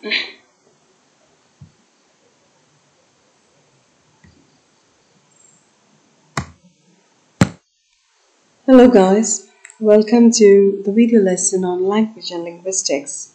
Hello guys, welcome to the video lesson on language and linguistics.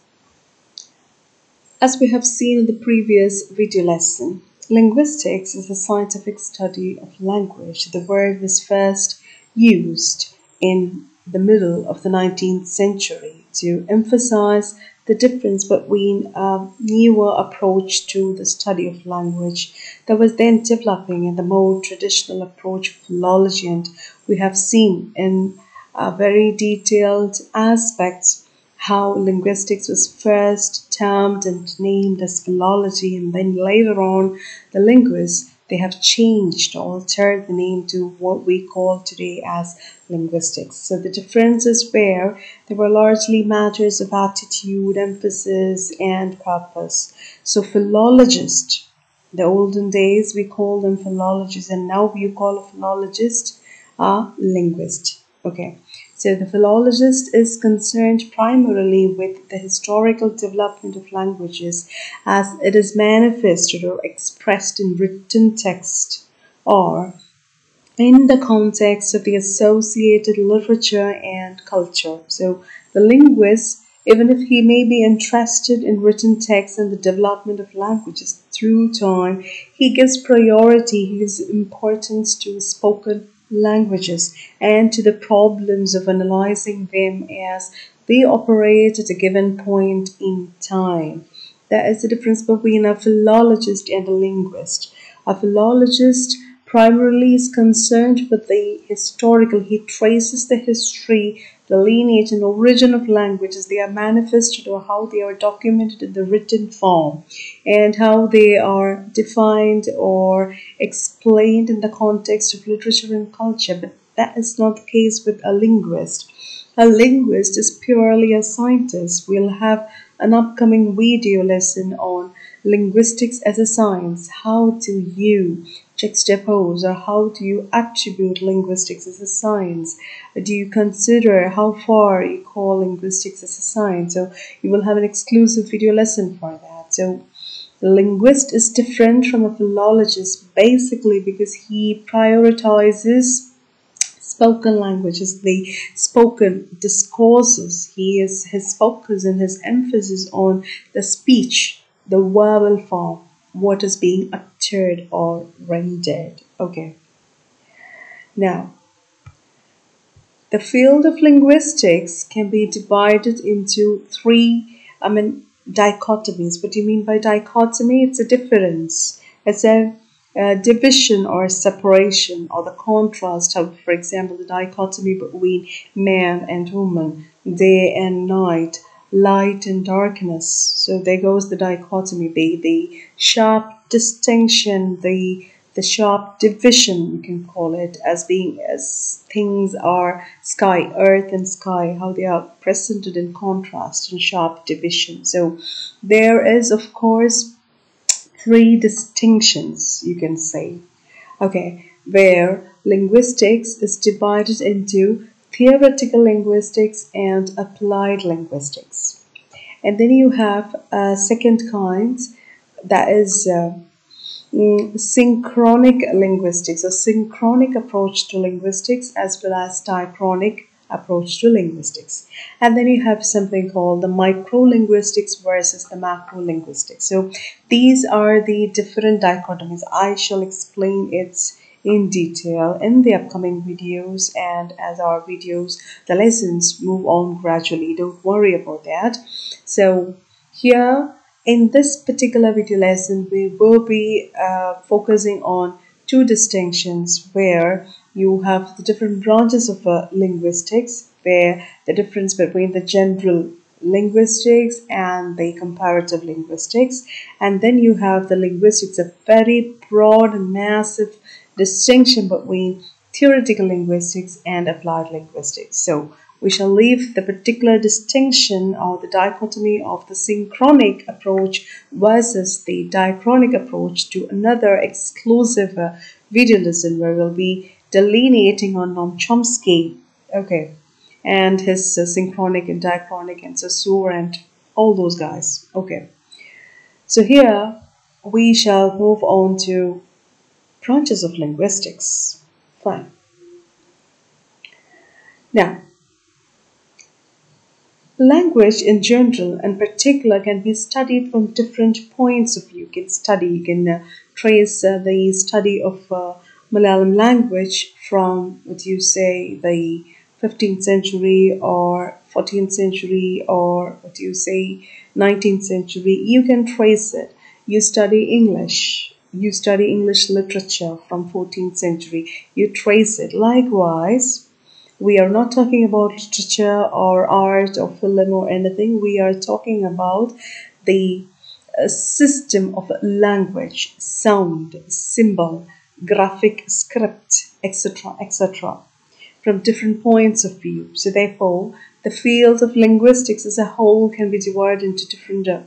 As we have seen in the previous video lesson, linguistics is a scientific study of language. The word was first used in the middle of the 19th century to emphasize the difference between a newer approach to the study of language that was then developing and the more traditional approach of philology. And we have seen in uh, very detailed aspects how linguistics was first termed and named as philology and then later on the linguists they have changed or altered the name to what we call today as linguistics. So the differences were they were largely matters of attitude, emphasis, and purpose. So philologists, the olden days we call them philologists, and now we call a philologist a linguist. Okay, so the philologist is concerned primarily with the historical development of languages as it is manifested or expressed in written text or in the context of the associated literature and culture. So the linguist, even if he may be interested in written text and the development of languages through time, he gives priority, gives importance to spoken languages and to the problems of analyzing them as they operate at a given point in time. That is the difference between a philologist and a linguist. A philologist primarily is concerned with the historical. He traces the history, the lineage and origin of languages. They are manifested or how they are documented in the written form and how they are defined or explained in the context of literature and culture. But that is not the case with a linguist. A linguist is purely a scientist. We'll have an upcoming video lesson on linguistics as a science. How do you juxtapose or how do you attribute linguistics as a science? Do you consider how far you call linguistics as a science? So you will have an exclusive video lesson for that. So the linguist is different from a philologist basically because he prioritizes spoken languages, the spoken discourses. He is his focus and his emphasis on the speech, the verbal form, what is being uttered or rendered. Okay. Now, the field of linguistics can be divided into three, I mean, dichotomies. What do you mean by dichotomy? It's a difference. It's a, division or separation or the contrast of, for example, the dichotomy between man and woman, day and night, light and darkness. So there goes the dichotomy, the, the sharp distinction, the the sharp division you can call it as being as things are sky earth and sky how they are presented in contrast and sharp division so there is of course three distinctions you can say okay where linguistics is divided into theoretical linguistics and applied linguistics and then you have a second kind that is uh, mm, synchronic linguistics, a synchronic approach to linguistics as well as diachronic approach to linguistics. And then you have something called the microlinguistics versus the macrolinguistics. So these are the different dichotomies. I shall explain it in detail in the upcoming videos and as our videos, the lessons move on gradually. Don't worry about that. So here in this particular video lesson, we will be uh, focusing on two distinctions where you have the different branches of uh, linguistics, where the difference between the general linguistics and the comparative linguistics. And then you have the linguistics, a very broad and massive distinction between theoretical linguistics and applied linguistics. So we shall leave the particular distinction or the dichotomy of the synchronic approach versus the diachronic approach to another exclusive uh, video lesson where we'll be delineating on Noam Chomsky, okay, and his uh, synchronic and diachronic and Saussure and all those guys, okay. So here we shall move on to branches of linguistics. Fine. Now, language in general and particular can be studied from different points of view. You can study, you can uh, trace uh, the study of uh, Malayalam language from what do you say the 15th century or 14th century or what do you say 19th century. You can trace it. You study English. You study English literature from 14th century. You trace it. Likewise, we are not talking about literature or art or film or anything. We are talking about the uh, system of language, sound, symbol, graphic script, etc., etc., from different points of view. So, therefore, the field of linguistics as a whole can be divided into different uh,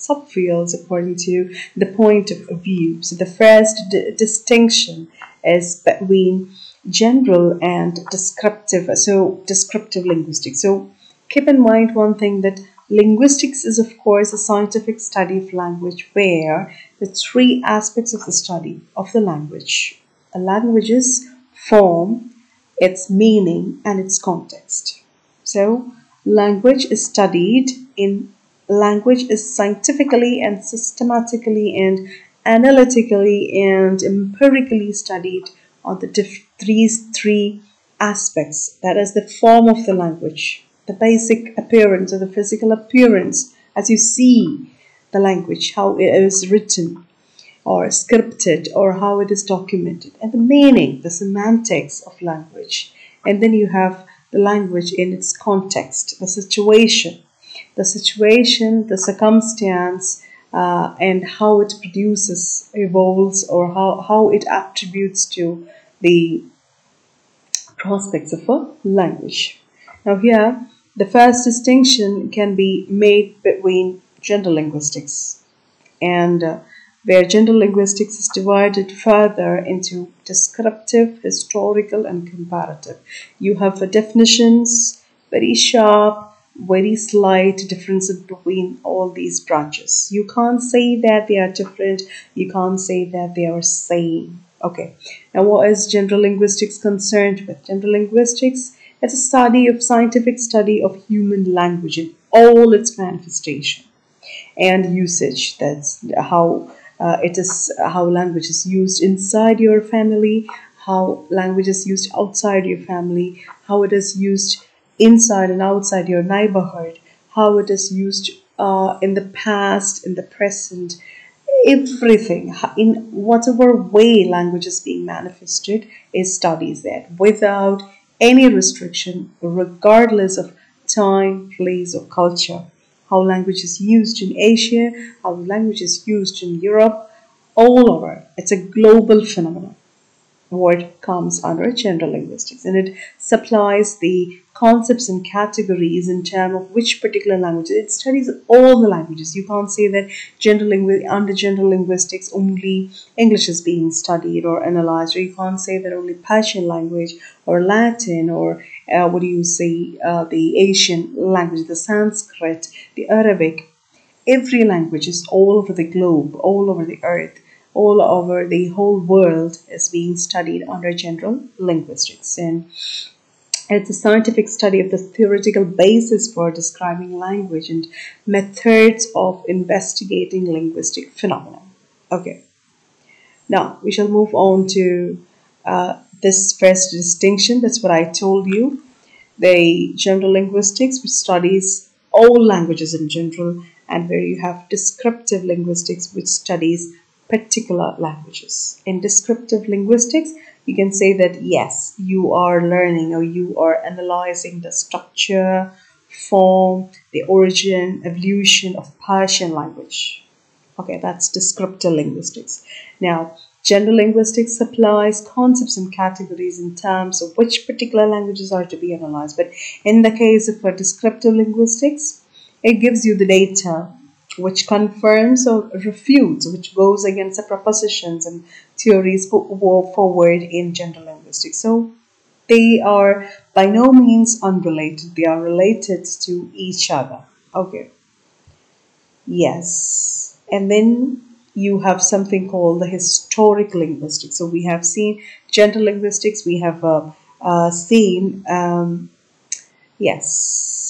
subfields according to the point of view. So, the first distinction is between general and descriptive so descriptive linguistics so keep in mind one thing that linguistics is of course a scientific study of language where the three aspects of the study of the language a language's form its meaning and its context so language is studied in language is scientifically and systematically and analytically and empirically studied on the these three aspects. That is the form of the language the basic appearance or the physical appearance as you see the language how it is written or scripted or how it is documented and the meaning the semantics of language. And then you have the language in its context the situation the situation the circumstance uh, and how it produces, evolves, or how, how it attributes to the prospects of a language. Now, here, the first distinction can be made between general linguistics and uh, where general linguistics is divided further into descriptive, historical, and comparative. You have definitions, very sharp, very slight differences between all these branches. You can't say that they are different. You can't say that they are same. Okay. Now, what is general linguistics concerned with? General linguistics is a study of scientific study of human language in all its manifestation and usage. That's how uh, it is how language is used inside your family, how language is used outside your family, how it is used inside and outside your neighborhood, how it is used uh, in the past, in the present, everything, in whatever way language is being manifested, is studies that without any restriction, regardless of time, place, or culture. How language is used in Asia, how language is used in Europe, all over. It's a global phenomenon what comes under general linguistics. And it supplies the concepts and categories in terms of which particular languages. it studies all the languages. You can't say that general lingu- under general linguistics only english is being studied or analyzed or you can't say that only persian language or latin or uh, what do you say uh, the asian language the sanskrit the arabic. Every language is all over the globe all over the earth all over the whole world is being studied under general linguistics. And it's a scientific study of the theoretical basis for describing language and methods of investigating linguistic phenomena. Okay, now we shall move on to uh, this first distinction. That's what I told you. The general linguistics, which studies all languages in general, and where you have descriptive linguistics, which studies particular languages. In descriptive linguistics, you can say that yes, you are learning or you are analyzing the structure, form, the origin, evolution of Persian language. Okay, that's descriptive linguistics. Now, general linguistics supplies concepts and categories in terms of which particular languages are to be analyzed. But in the case of descriptive linguistics, it gives you the data which confirms or refutes, which goes against the propositions and theories put forward in general linguistics. So they are by no means unrelated, they are related to each other. Okay. Yes. and then you have something called the historic linguistics. So we have seen general linguistics, we have uh, uh, seen, um, yes,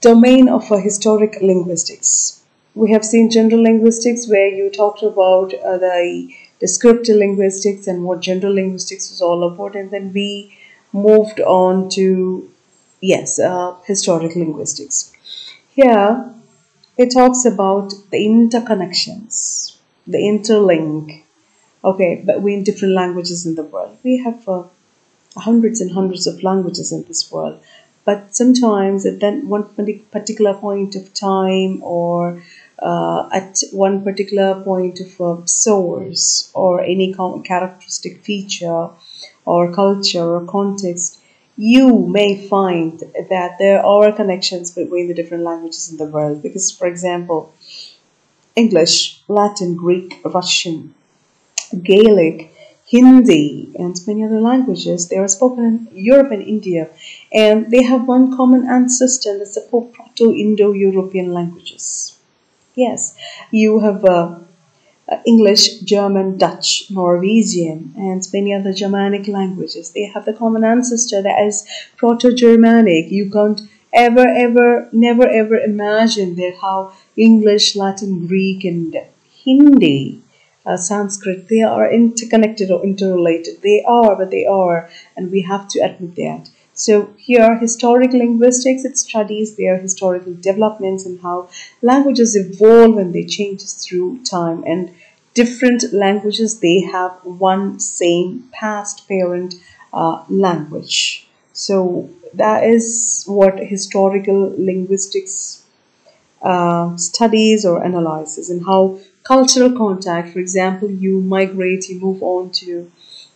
domain of historic linguistics. We have seen general linguistics where you talked about uh, the descriptive linguistics and what general linguistics is all about, and then we moved on to, yes, uh, historic linguistics. Here, it talks about the interconnections, the interlink, okay, between different languages in the world. We have uh, hundreds and hundreds of languages in this world, but sometimes at then one particular point of time or uh, at one particular point of a source or any characteristic feature or culture or context, you may find that there are connections between the different languages in the world. Because, for example, English, Latin, Greek, Russian, Gaelic, Hindi, and many other languages, they are spoken in Europe and India, and they have one common ancestor, that's the Proto Indo European languages. Yes, you have uh, uh, English, German, Dutch, Norwegian, and many other Germanic languages. They have the common ancestor that is Proto Germanic. You can't ever, ever, never, ever imagine that how English, Latin, Greek, and Hindi, uh, Sanskrit, they are interconnected or interrelated. They are, but they are, and we have to admit that. So here, historic linguistics, it studies their historical developments and how languages evolve and they change through time. And different languages, they have one same past parent uh, language. So that is what historical linguistics uh, studies or analyzes and how cultural contact, for example, you migrate, you move on to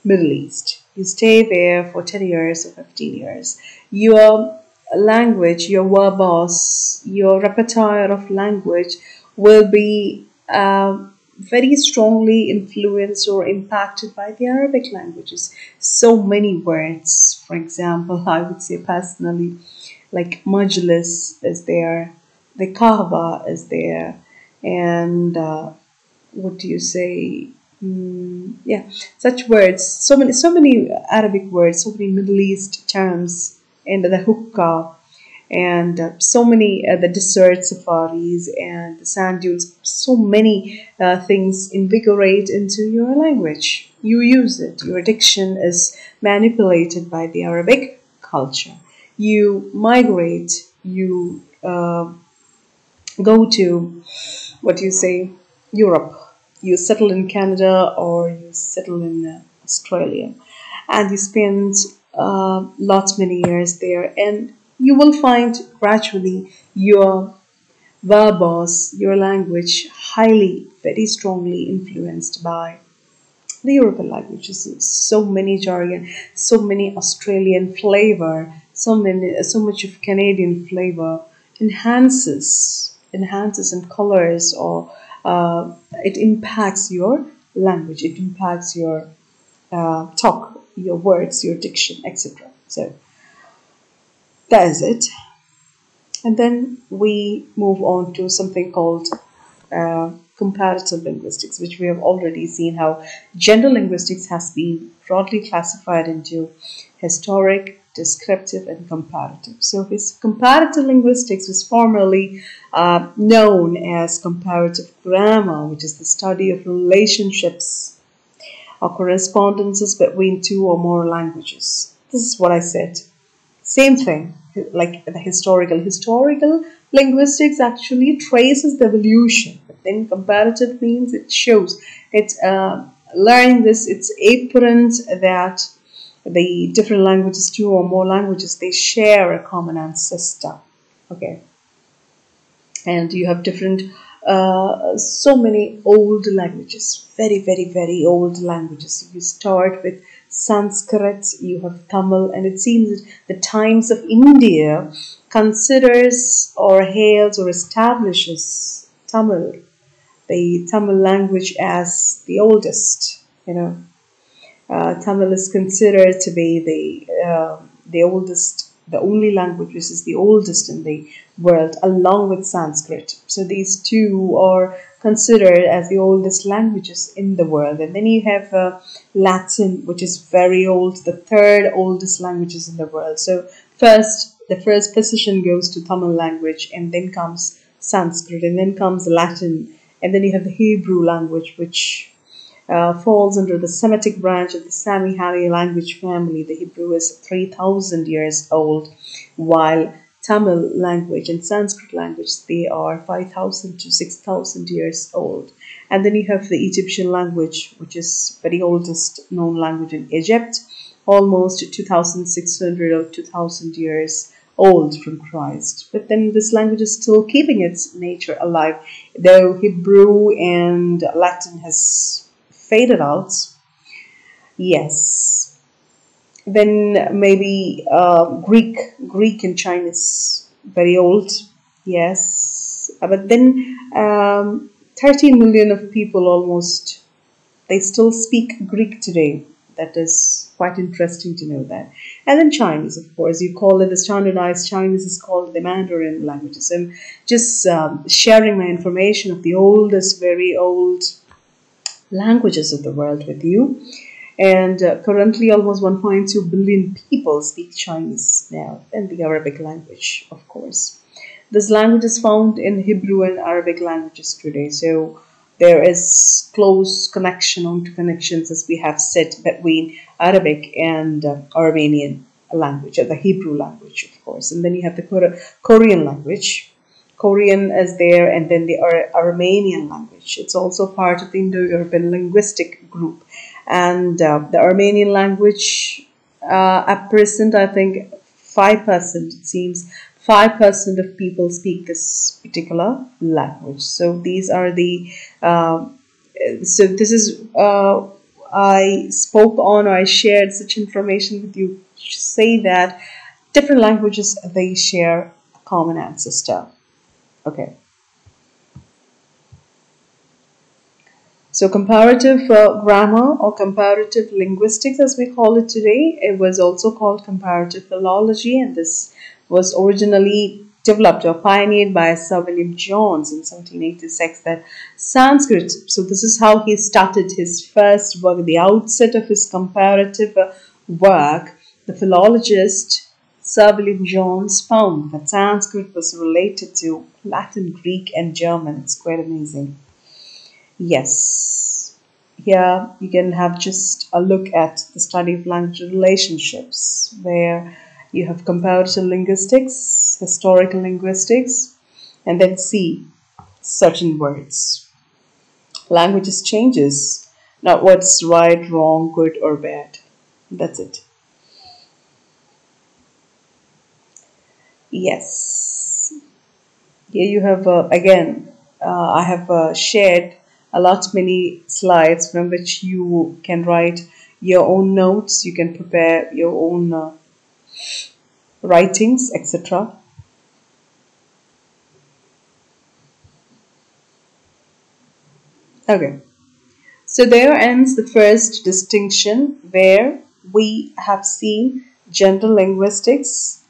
Middle East you stay there for 10 years or 15 years. Your language, your verbos, your repertoire of language will be uh, very strongly influenced or impacted by the Arabic languages. So many words, for example, I would say personally, like majlis is there, the Kaaba is there, and uh, what do you say? Mm, yeah, such words. So many, so many Arabic words, so many Middle East terms, and the hookah, and uh, so many uh, the desert safaris and the sand dunes. So many uh, things invigorate into your language. You use it. Your diction is manipulated by the Arabic culture. You migrate. You uh, go to what do you say Europe you settle in Canada or you settle in uh, Australia and you spend uh, lots many years there and you will find gradually your verbos, your language highly, very strongly influenced by the European languages. So many jargon, so many Australian flavor, so many, so much of Canadian flavor enhances, enhances and colors or uh, it impacts your language, it impacts your uh, talk, your words, your diction, etc. So that is it. And then we move on to something called uh, comparative linguistics, which we have already seen how general linguistics has been broadly classified into historic, descriptive, and comparative. So, his comparative linguistics was formerly uh, known as comparative grammar, which is the study of relationships or correspondences between two or more languages. This is what I said. Same thing, like the historical. Historical linguistics actually traces the evolution, but then comparative means it shows. It's uh, learning this, it's apparent that the different languages, two or more languages, they share a common ancestor. Okay and you have different uh, so many old languages very very very old languages you start with sanskrit you have tamil and it seems that the times of india considers or hails or establishes tamil the tamil language as the oldest you know uh, tamil is considered to be the uh, the oldest the only language which is the oldest in the world, along with Sanskrit. So these two are considered as the oldest languages in the world. And then you have uh, Latin, which is very old, the third oldest languages in the world. So first, the first position goes to Tamil language, and then comes Sanskrit, and then comes Latin, and then you have the Hebrew language, which uh, falls under the Semitic branch of the Sami-Hali language family. The Hebrew is 3,000 years old, while Tamil language and Sanskrit language, they are 5,000 to 6,000 years old. And then you have the Egyptian language, which is very oldest known language in Egypt, almost 2,600 or 2,000 years old from Christ. But then this language is still keeping its nature alive, though Hebrew and Latin has faded out. Yes. Then maybe uh, Greek, Greek and Chinese, very old. Yes. Uh, but then um, 13 million of people almost, they still speak Greek today. That is quite interesting to know that. And then Chinese, of course, you call it the standardized Chinese is called the Mandarin languages. I'm just um, sharing my information of the oldest, very old languages of the world with you. And uh, currently, almost 1.2 billion people speak Chinese now, and the Arabic language, of course. This language is found in Hebrew and Arabic languages today. So there is close connection on connections, as we have said, between Arabic and uh, Armenian language, or the Hebrew language, of course. And then you have the Korean language, Korean is there, and then the Ar Armenian language. It's also part of the Indo-European linguistic group. And uh, the Armenian language, uh, at present, I think 5%, it seems, 5% of people speak this particular language. So these are the, uh, so this is, uh, I spoke on or I shared such information with you say that different languages, they share a common ancestor. Okay. So comparative uh, grammar or comparative linguistics as we call it today, it was also called comparative philology and this was originally developed or pioneered by Sir William Jones in 1786 that Sanskrit, so this is how he started his first work, the outset of his comparative uh, work, the philologist Sir William Jones found that Sanskrit was related to Latin, Greek, and German. It's quite amazing. Yes, here you can have just a look at the study of language relationships, where you have comparative linguistics, historical linguistics, and then see certain words. Languages changes, not what's right, wrong, good, or bad. That's it. Yes. Here you have, uh, again, uh, I have uh, shared a lot many slides from which you can write your own notes, you can prepare your own uh, writings, etc. Okay, so there ends the first distinction where we have seen general linguistics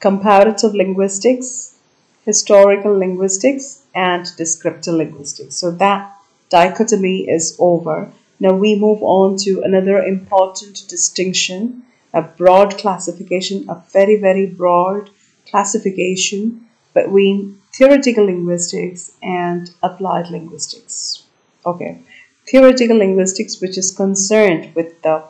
comparative linguistics, historical linguistics, and descriptive linguistics. So that dichotomy is over. Now we move on to another important distinction, a broad classification, a very, very broad classification between theoretical linguistics and applied linguistics. Okay, theoretical linguistics, which is concerned with the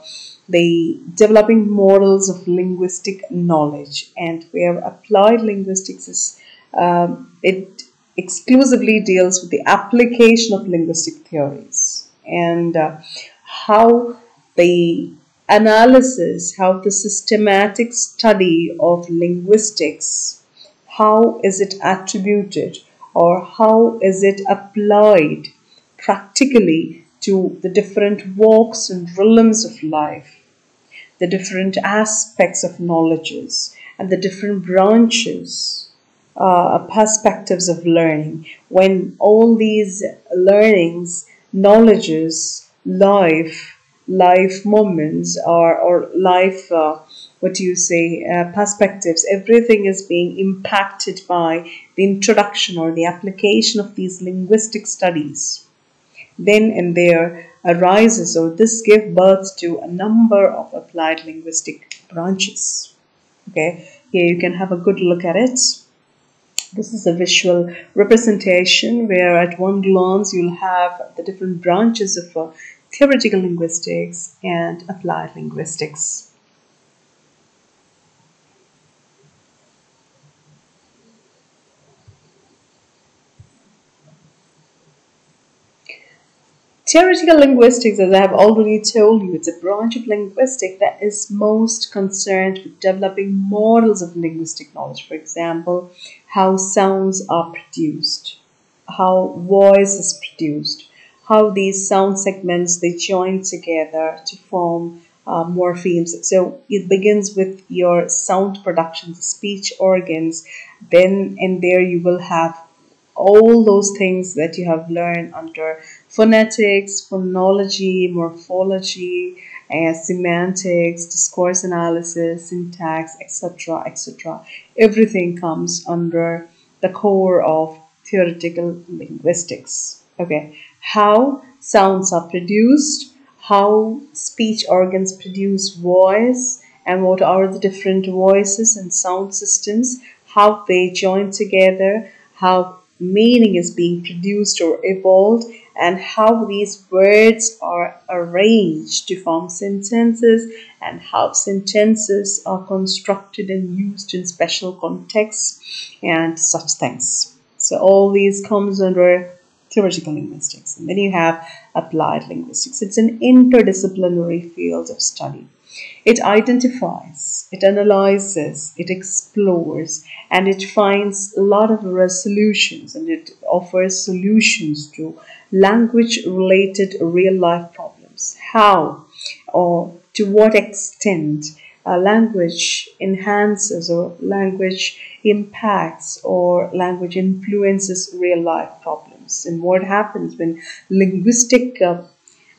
the developing models of linguistic knowledge and where applied linguistics is um, it exclusively deals with the application of linguistic theories. And uh, how the analysis how the systematic study of linguistics how is it attributed or how is it applied practically to the different walks and realms of life the different aspects of knowledges and the different branches, uh, perspectives of learning. When all these learnings, knowledges, life, life moments or, or life, uh, what do you say, uh, perspectives, everything is being impacted by the introduction or the application of these linguistic studies. Then and there arises or this give birth to a number of applied linguistic branches. Okay, here you can have a good look at it. This is a visual representation where at one glance you'll have the different branches of uh, theoretical linguistics and applied linguistics. Theoretical linguistics, as I have already told you, it's a branch of linguistics that is most concerned with developing models of linguistic knowledge. For example, how sounds are produced, how voice is produced, how these sound segments they join together to form uh, morphemes. So it begins with your sound production, the speech organs. Then and there you will have all those things that you have learned under phonetics, phonology, morphology, and semantics, discourse analysis, syntax, etc., etc. Everything comes under the core of theoretical linguistics. Okay, how sounds are produced, how speech organs produce voice, and what are the different voices and sound systems, how they join together, how meaning is being produced or evolved and how these words are arranged to form sentences and how sentences are constructed and used in special contexts and such things. So all these comes under theoretical linguistics. And then you have applied linguistics. It's an interdisciplinary field of study. It identifies, it analyzes, it explores, and it finds a lot of resolutions and it offers solutions to language related real life problems. How or to what extent language enhances or language impacts or language influences real life problems and what happens when linguistic uh,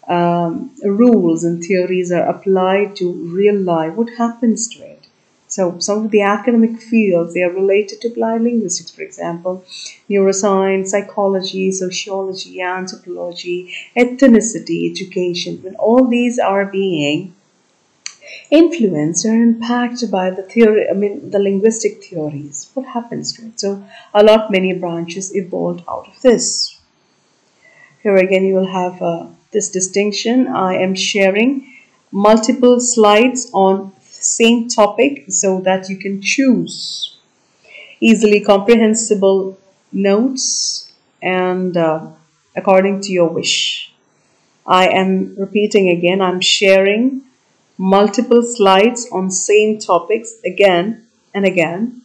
um, rules and theories are applied to real life, what happens to it? So some of the academic fields, they are related to applied linguistics, for example, neuroscience, psychology, sociology, anthropology, ethnicity, education. When all these are being influenced or impacted by the theory, I mean, the linguistic theories, what happens to it? So a lot many branches evolved out of this. Here again, you will have uh, this distinction. I am sharing multiple slides on same topic so that you can choose easily comprehensible notes and uh, according to your wish. I am repeating again, I'm sharing multiple slides on same topics again and again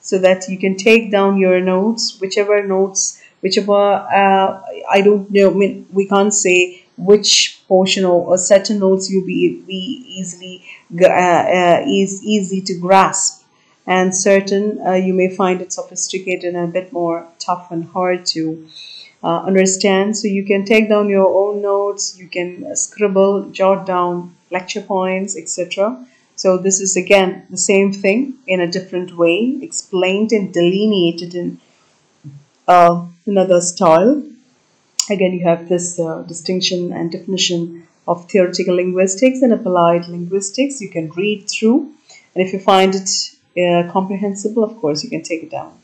so that you can take down your notes, whichever notes, whichever, uh, I don't know, I mean, we can't say which portion or, certain notes you'll be, be easily uh, uh, is easy to grasp. And certain uh, you may find it sophisticated and a bit more tough and hard to uh, understand. So you can take down your own notes you can scribble jot down lecture points etc so this is again the same thing in a different way explained and delineated in uh, another style Again, you have this uh, distinction and definition of theoretical linguistics and applied linguistics. You can read through, and if you find it uh, comprehensible, of course, you can take it down.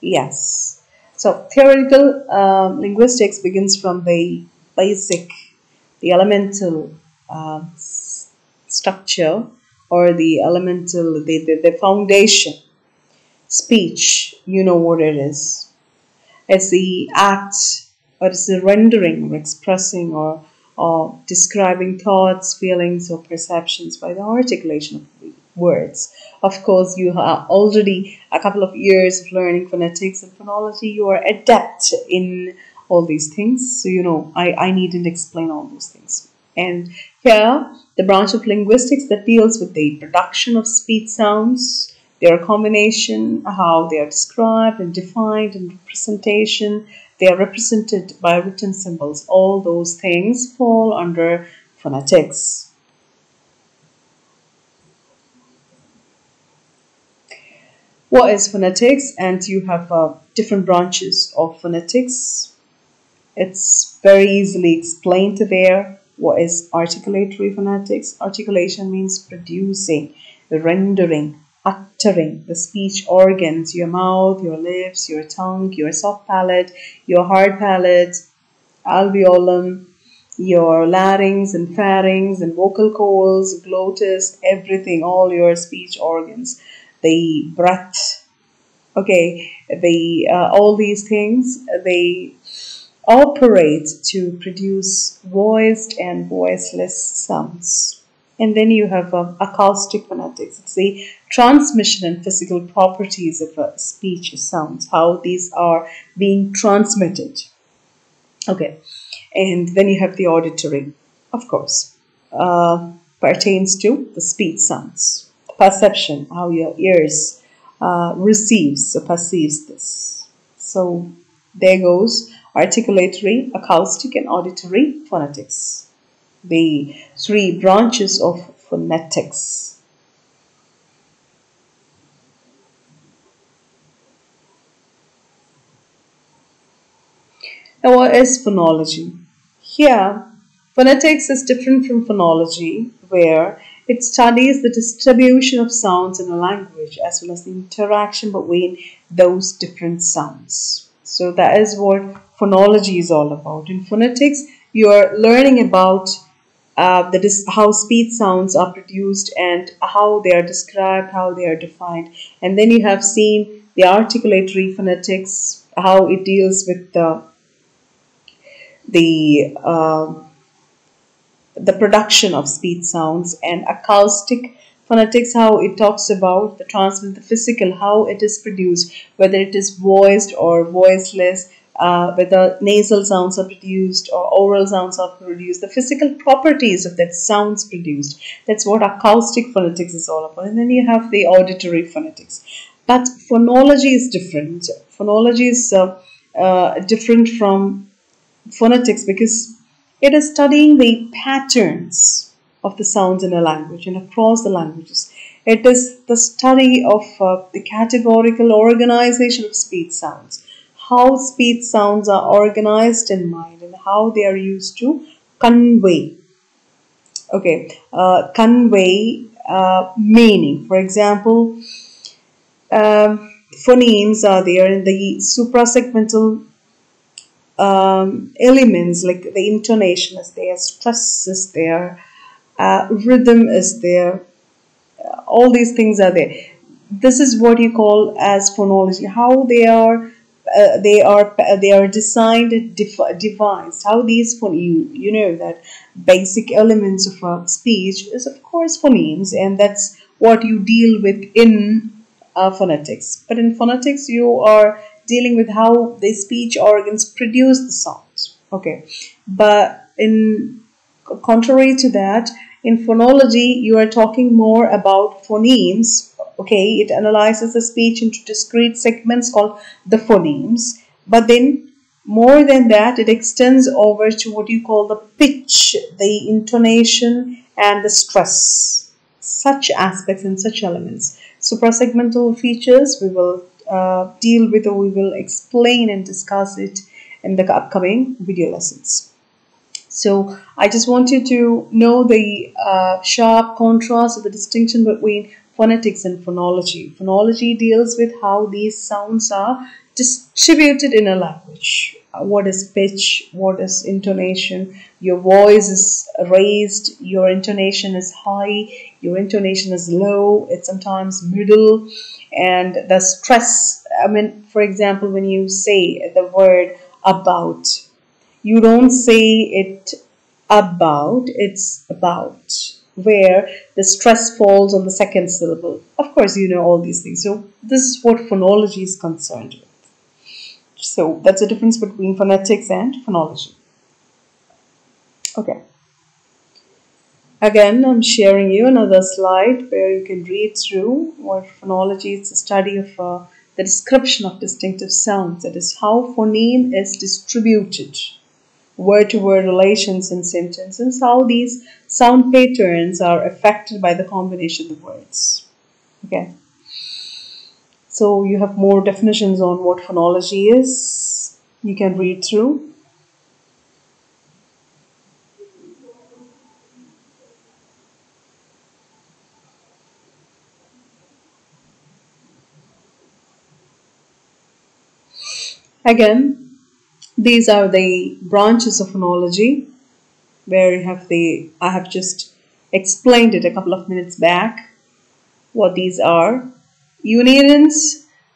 Yes. So theoretical uh, linguistics begins from the basic, the elemental uh, structure or the elemental, the, the, the foundation speech, you know what it is. It's the act or it's the rendering or expressing or, or describing thoughts, feelings, or perceptions by the articulation of words. Of course, you have already a couple of years of learning phonetics and phonology. You are adept in all these things. So, you know, I, I needn't explain all those things. And here, the branch of linguistics that deals with the production of speech sounds, their combination, how they are described and defined and representation, they are represented by written symbols. All those things fall under phonetics. What is phonetics? And you have uh, different branches of phonetics. It's very easily explained there. What is articulatory phonetics? Articulation means producing, rendering, uttering the speech organs, your mouth, your lips, your tongue, your soft palate, your hard palate, alveolum, your larynx and pharynx and vocal cords, glottis, everything, all your speech organs, the breath, okay, the uh, all these things, they operate to produce voiced and voiceless sounds. And then you have um, acoustic phonetics. It's the transmission and physical properties of a speech sounds, how these are being transmitted. Okay, and then you have the auditory, of course, uh, pertains to the speech sounds, perception, how your ears uh, receives or perceives this. So there goes articulatory, acoustic, and auditory phonetics. The three branches of phonetics. Now, is phonology? Here, phonetics is different from phonology, where it studies the distribution of sounds in a language as well as the interaction between those different sounds. So that is what phonology is all about. In phonetics, you are learning about uh, is how speech sounds are produced and how they are described, how they are defined. And then you have seen the articulatory phonetics, how it deals with the the uh, the production of speech sounds and acoustic phonetics how it talks about the transmit the physical how it is produced whether it is voiced or voiceless uh, whether nasal sounds are produced or oral sounds are produced, the physical properties of that sounds produced. That's what acoustic phonetics is all about. And then you have the auditory phonetics. But phonology is different. Phonology is uh, uh, different from phonetics because it is studying the patterns of the sounds in a language and across the languages. It is the study of uh, the categorical organization of speech sounds. How speech sounds are organized in mind and how they are used to convey. Okay uh, convey uh, meaning. For example um, phonemes are there in the suprasegmental um, elements like the intonation is there stress is there uh, rhythm is there uh, all these things are there. This is what you call as phonology how they are uh, they are they are designed devised. How these phone you you know that basic elements of a speech is of course phonemes and that's what you deal with in uh, phonetics. But in phonetics you are dealing with how the speech organs produce the sounds. Okay. But in contrary to that in phonology you are talking more about phonemes. Okay. It analyzes the speech into discrete segments called the phonemes. But then more than that it extends over to what you call the pitch the intonation and the stress. Such aspects and such elements. Suprasegmental features we will uh, deal with or we will explain and discuss it in the upcoming video lessons so I just want you to know the uh, sharp contrast or the distinction between phonetics and phonology. Phonology deals with how these sounds are distributed in a language. Uh, what is pitch? What is intonation? Your voice is raised, your intonation is high, your intonation is low, it's sometimes middle, and the stress. I mean, for example, when you say the word about, you don't say it about, it's about where the stress falls on the second syllable. Of course, you know all these things. So this is what phonology is concerned with. So that's the difference between phonetics and phonology. Okay. Again, I'm sharing you another slide where you can read through what phonology is the study of uh, the description of distinctive sounds, that is, how phoneme is distributed, word to word relations in sentences, and how these sound patterns are affected by the combination of words. Okay. So you have more definitions on what phonology is. You can read through. Again, these are the branches of phonology where you have the, I have just explained it a couple of minutes back, what these are. You needn't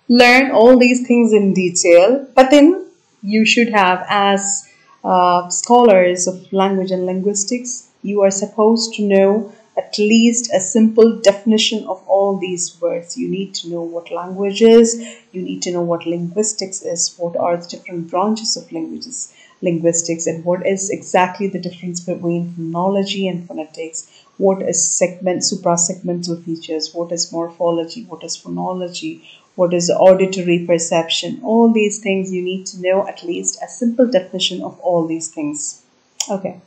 learn all these things in detail, but then you should have, as uh, scholars of language and linguistics, you are supposed to know at least a simple definition of all these words. You need to know what language is, you need to know what linguistics is, what are the different branches of languages, linguistics, and what is exactly the difference between phonology and phonetics. What is segment, suprasegmental features? What is morphology? What is phonology? What is auditory perception? All these things you need to know at least a simple definition of all these things. Okay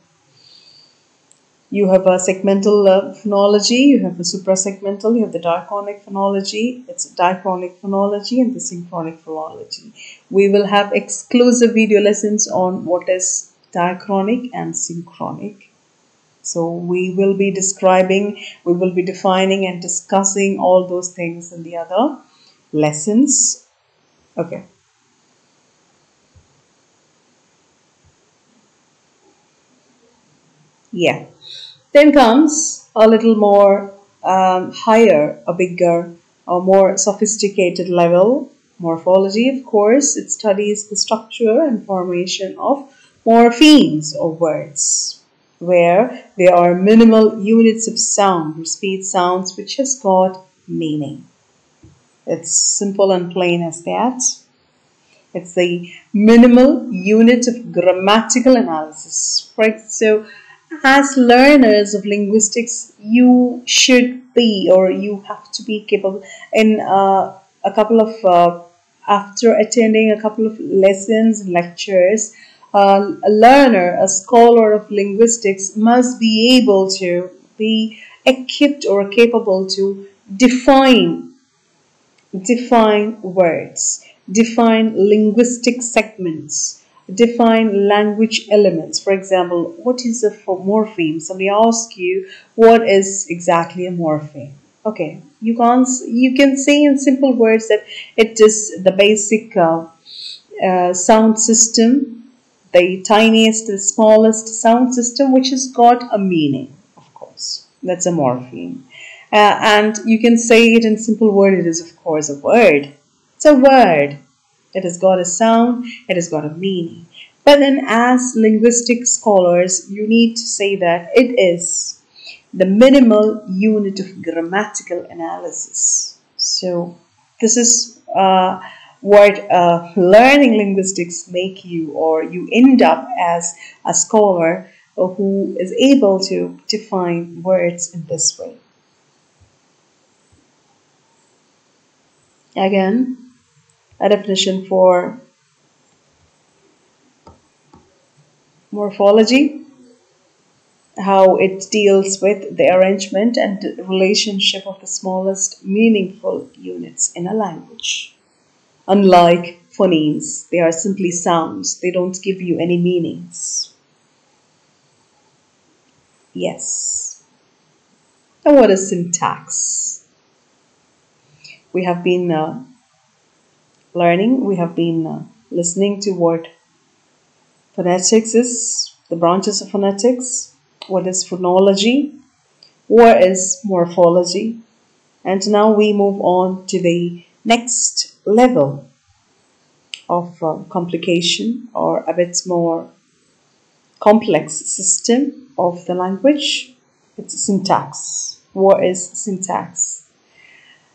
you have a segmental uh, phonology, you have a suprasegmental, you have the diachronic phonology, it's diachronic phonology and the synchronic phonology. We will have exclusive video lessons on what is diachronic and synchronic. So we will be describing, we will be defining and discussing all those things in the other lessons. Okay. Yeah. Then comes a little more um, higher, a bigger, a more sophisticated level. Morphology, of course, it studies the structure and formation of morphemes or words, where there are minimal units of sound or speech sounds which has got meaning. It's simple and plain as that. It's the minimal unit of grammatical analysis. Right? So as learners of linguistics, you should be or you have to be capable. In uh, a couple of, uh, after attending a couple of lessons, lectures, uh, a learner, a scholar of linguistics must be able to be equipped or capable to define define words, define linguistic segments, define language elements. For example, what is a morpheme? Somebody asks you, what is exactly a morpheme? Okay, you can't. you can say in simple words that it is the basic uh, uh, sound system, the tiniest, the smallest sound system, which has got a meaning. Of course, that's a morpheme. Uh, and you can say it in simple word. It is of course a word. It's a word. It has got a sound, it has got a meaning. But then, as linguistic scholars, you need to say that it is the minimal unit of grammatical analysis. So, this is uh, what uh, learning linguistics make you, or you end up as a scholar who is able to define words in this way. Again, a definition for morphology, how it deals with the arrangement and relationship of the smallest meaningful units in a language. Unlike phonemes, they are simply sounds, they don't give you any meanings. Yes. And what is syntax? We have been uh, learning, we have been uh, listening to what phonetics is, the branches of phonetics, what is phonology, what is morphology, and now we move on to the next level of uh, complication or a bit more complex system of the language. It's syntax. What is syntax?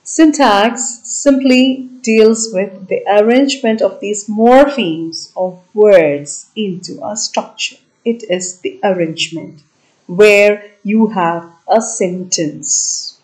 Syntax simply deals with the arrangement of these morphemes of words into a structure. It is the arrangement where you have a sentence.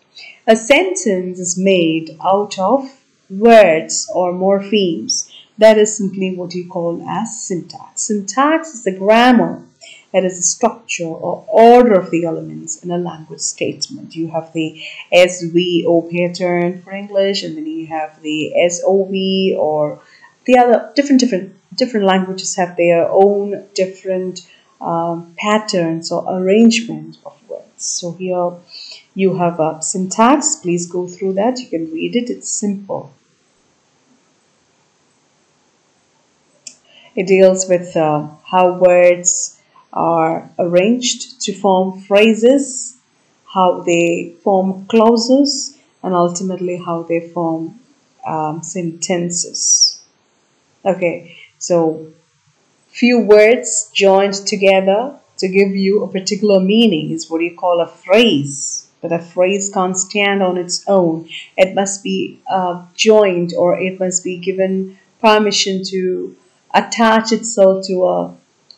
A sentence is made out of words or morphemes. That is simply what you call as syntax. Syntax is the grammar. It is the structure or order of the elements in a language statement. You have the SVO pattern for English, and then you have the SOV or the other different different different languages have their own different um, patterns or arrangement of words. So here you have a syntax. Please go through that. You can read it. It's simple. It deals with uh, how words are arranged to form phrases, how they form clauses, and ultimately how they form um, sentences. Okay, so few words joined together to give you a particular meaning is what you call a phrase. But a phrase can't stand on its own. It must be uh, joined or it must be given permission to attach itself to a,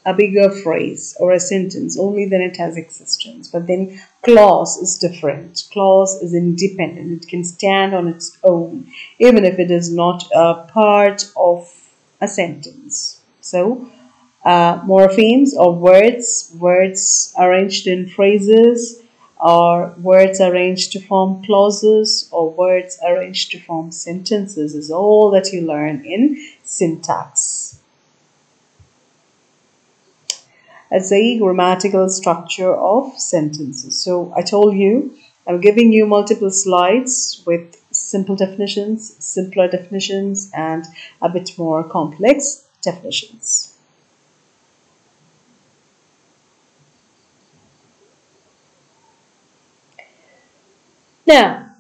a bigger phrase or a sentence, only then it has existence. But then clause is different. Clause is independent. It can stand on its own, even if it is not a part of a sentence. So, uh, morphemes or words, words arranged in phrases, or words arranged to form clauses, or words arranged to form sentences is all that you learn in syntax. As a grammatical structure of sentences. So I told you I'm giving you multiple slides with simple definitions, simpler definitions, and a bit more complex definitions. Now,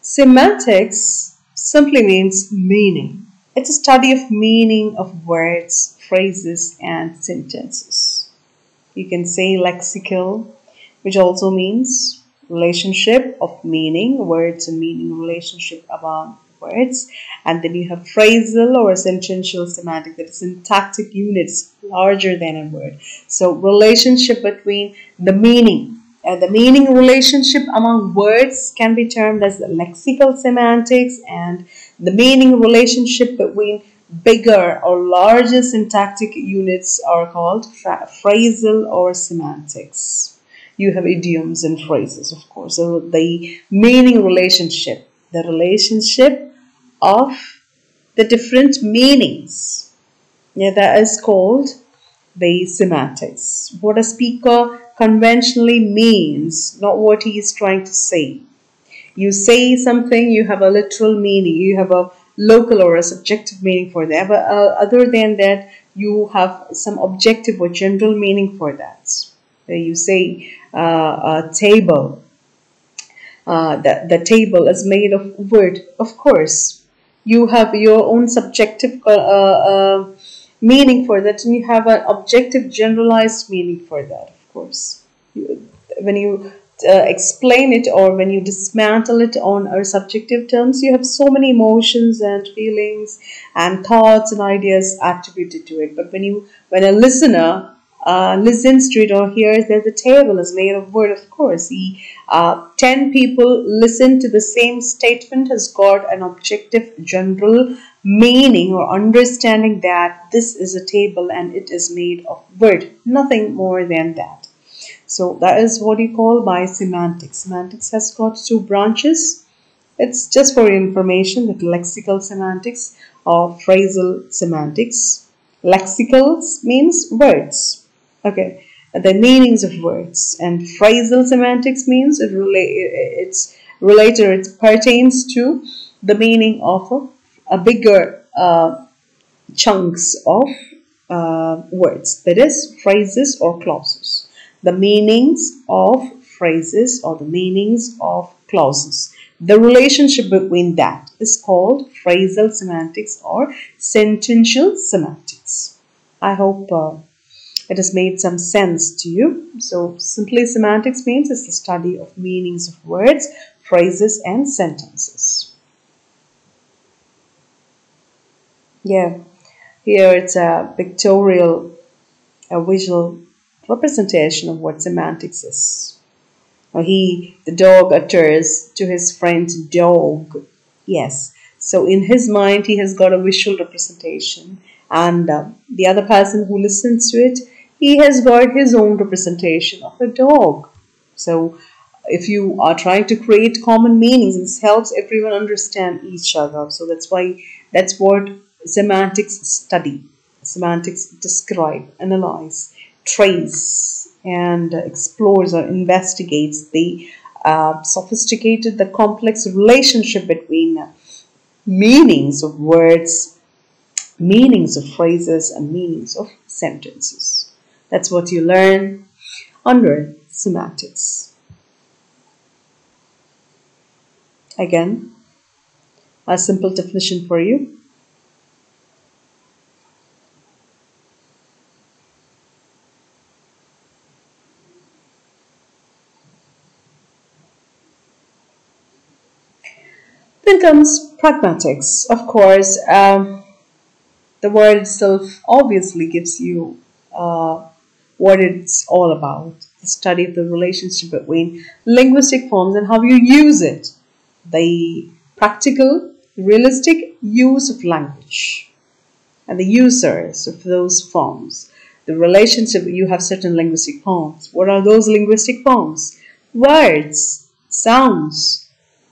semantics simply means meaning. It's a study of meaning of words, phrases, and sentences. You can say lexical, which also means relationship of meaning, words and meaning relationship among words. And then you have phrasal or sentential semantic, that is syntactic units larger than a word. So relationship between the meaning uh, the meaning relationship among words can be termed as lexical semantics and the meaning relationship between bigger or larger syntactic units are called phrasal or semantics. You have idioms and phrases, of course. So the meaning relationship, the relationship of the different meanings, yeah, that is called the semantics. What a speaker conventionally means, not what he is trying to say. You say something, you have a literal meaning, you have a local or a subjective meaning for that. But uh, other than that, you have some objective or general meaning for that. you say uh, a table. Uh, the, the table is made of wood. Of course, you have your own subjective uh, uh, meaning for that, and you have an objective generalized meaning for that of course. You, when you uh, explain it or when you dismantle it on our subjective terms, you have so many emotions and feelings and thoughts and ideas attributed to it. But when you, when a listener uh, listens to it or hears that the table is made of wood, of course, he, uh, 10 people listen to the same statement has got an objective general meaning or understanding that this is a table and it is made of wood. Nothing more than that. So that is what you call by semantics. Semantics has got two branches. It's just for information that lexical semantics or phrasal semantics. Lexical means words. Okay, the meanings of words. And phrasal semantics means it relate, it's related, it pertains to the meaning of a, a bigger uh, chunks of uh, words. That is phrases or clauses the meanings of phrases or the meanings of clauses. The relationship between that is called phrasal semantics or sentential semantics. I hope uh, it has made some sense to you. So simply semantics means it's the study of meanings of words, phrases and sentences. Yeah, here it's a pictorial, a visual representation of what semantics is. He, the dog, utters to his friend dog. Yes, So in his mind, he has got a visual representation, and uh, the other person who listens to it, he has got his own representation of a dog. So if you are trying to create common meanings, this helps everyone understand each other. So that's why that's what semantics study. Semantics describe, analyze, trace, and explores or investigates the uh, sophisticated, the complex relationship between meanings of words, meanings of phrases, and meanings of sentences. That's what you learn under semantics. Again, a simple definition for you. Then comes pragmatics. Of course, um, the word itself obviously gives you uh, what it's all about the study of the relationship between linguistic forms and how you use it, the practical, realistic use of language, and the users of those forms. The relationship, you have certain linguistic forms. What are those linguistic forms? Words, sounds,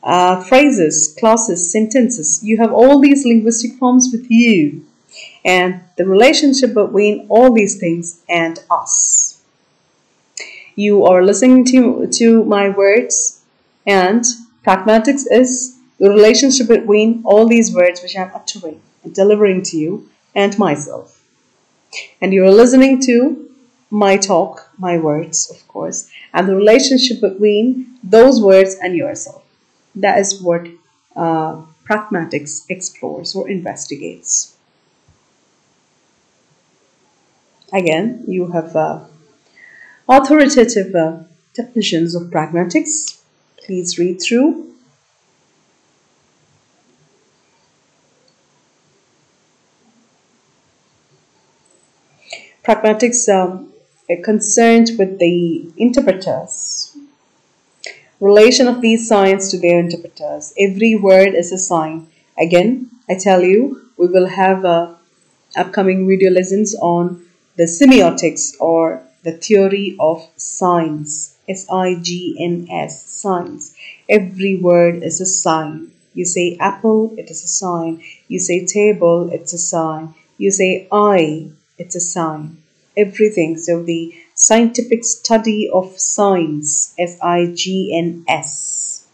uh, phrases, clauses, sentences. You have all these linguistic forms with you and the relationship between all these things and us. You are listening to, to my words and pragmatics is the relationship between all these words which I'm uttering and delivering to you and myself. And you're listening to my talk, my words, of course, and the relationship between those words and yourself. That is what uh, pragmatics explores or investigates. Again, you have uh, authoritative uh, definitions of pragmatics. Please read through. Pragmatics um, are concerned with the interpreters relation of these signs to their interpreters. Every word is a sign. Again, I tell you, we will have uh, upcoming video lessons on the semiotics or the theory of signs. S-I-G-N-S, signs. Every word is a sign. You say apple, it is a sign. You say table, it's a sign. You say I, it's a sign. Everything. So the scientific study of signs, S I G N S.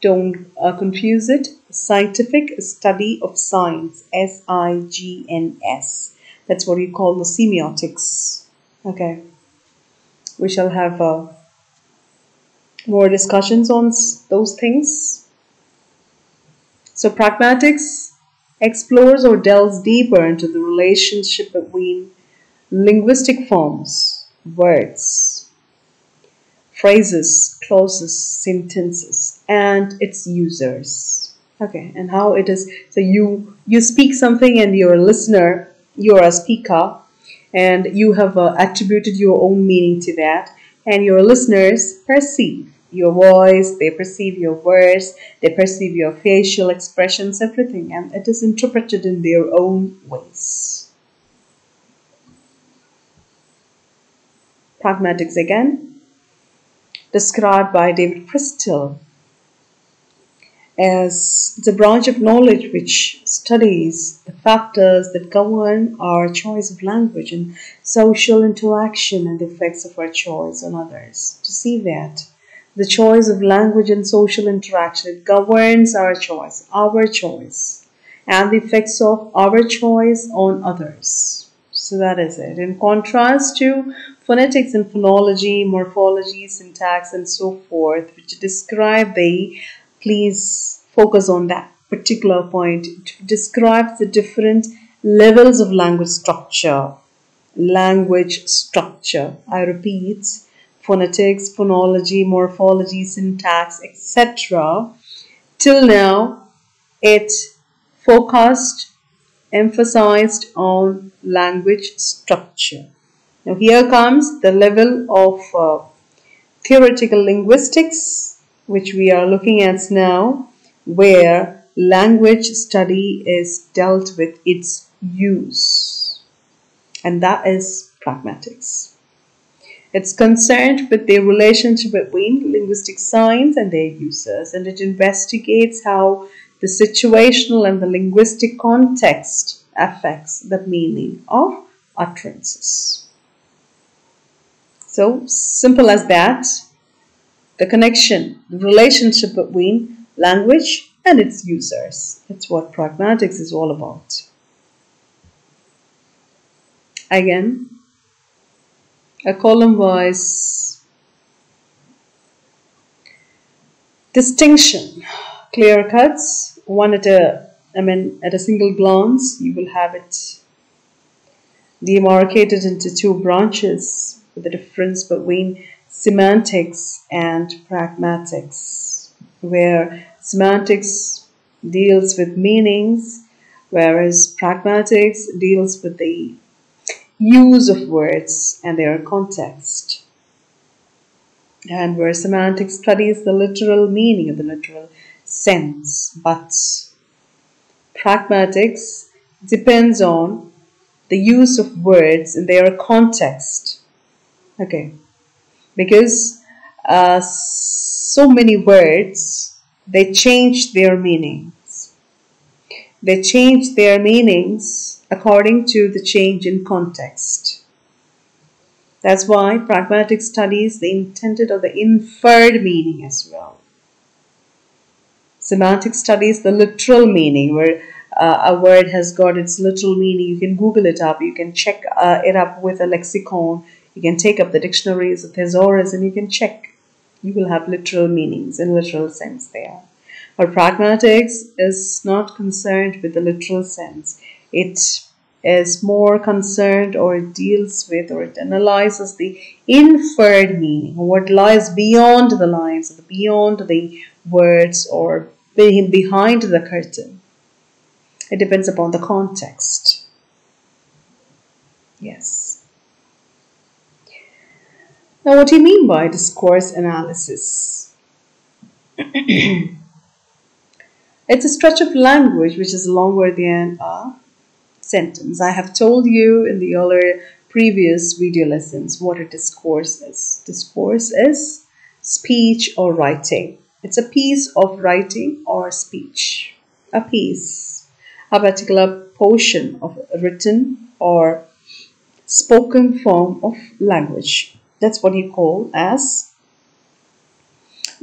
Don't uh, confuse it. Scientific study of signs, S I G N S. That's what you call the semiotics. Okay. We shall have uh, more discussions on those things. So, pragmatics explores or delves deeper into the relationship between linguistic forms words, phrases, clauses, sentences, and its users. Okay, and how it is. So you you speak something, and you're a listener, you're a speaker, and you have uh, attributed your own meaning to that, and your listeners perceive your voice, they perceive your words, they perceive your facial expressions, everything, and it is interpreted in their own ways. Pragmatics again, described by David Crystal as the branch of knowledge which studies the factors that govern our choice of language and social interaction and the effects of our choice on others. To see that the choice of language and social interaction governs our choice, our choice, and the effects of our choice on others. So that is it. In contrast to phonetics and phonology, morphology, syntax, and so forth, which describe the, please focus on that particular point, it describes the different levels of language structure. Language structure, I repeat, phonetics, phonology, morphology, syntax, etc. Till now, it focused, emphasized on language structure. Now here comes the level of uh, theoretical linguistics which we are looking at now where language study is dealt with its use, and that is pragmatics. It's concerned with the relationship between linguistic signs and their users, and it investigates how the situational and the linguistic context affects the meaning of utterances. So simple as that, the connection, the relationship between language and its users. That's what pragmatics is all about. Again, a column wise distinction, clear cuts, one at a, I mean, at a single glance, you will have it demarcated into two branches the difference between semantics and pragmatics, where semantics deals with meanings, whereas pragmatics deals with the use of words and their context. And where semantics studies the literal meaning of the literal sense, but pragmatics depends on the use of words in their context. Okay, because uh, so many words they change their meanings. They change their meanings according to the change in context. That's why pragmatic studies the intended or the inferred meaning as well. Semantic studies the literal meaning, where uh, a word has got its literal meaning. You can Google it up, you can check uh, it up with a lexicon, you can take up the dictionaries, the thesaurus, and you can check. You will have literal meanings in literal sense there. But pragmatics is not concerned with the literal sense. It is more concerned or it deals with or it analyzes the inferred meaning, what lies beyond the lines, beyond the words or behind the curtain. It depends upon the context. Yes. Now, what do you mean by discourse analysis? it's a stretch of language which is longer than a sentence. I have told you in the earlier previous video lessons what a discourse is. Discourse is speech or writing. It's a piece of writing or speech. A piece, a particular portion of written or spoken form of language. That's what you call as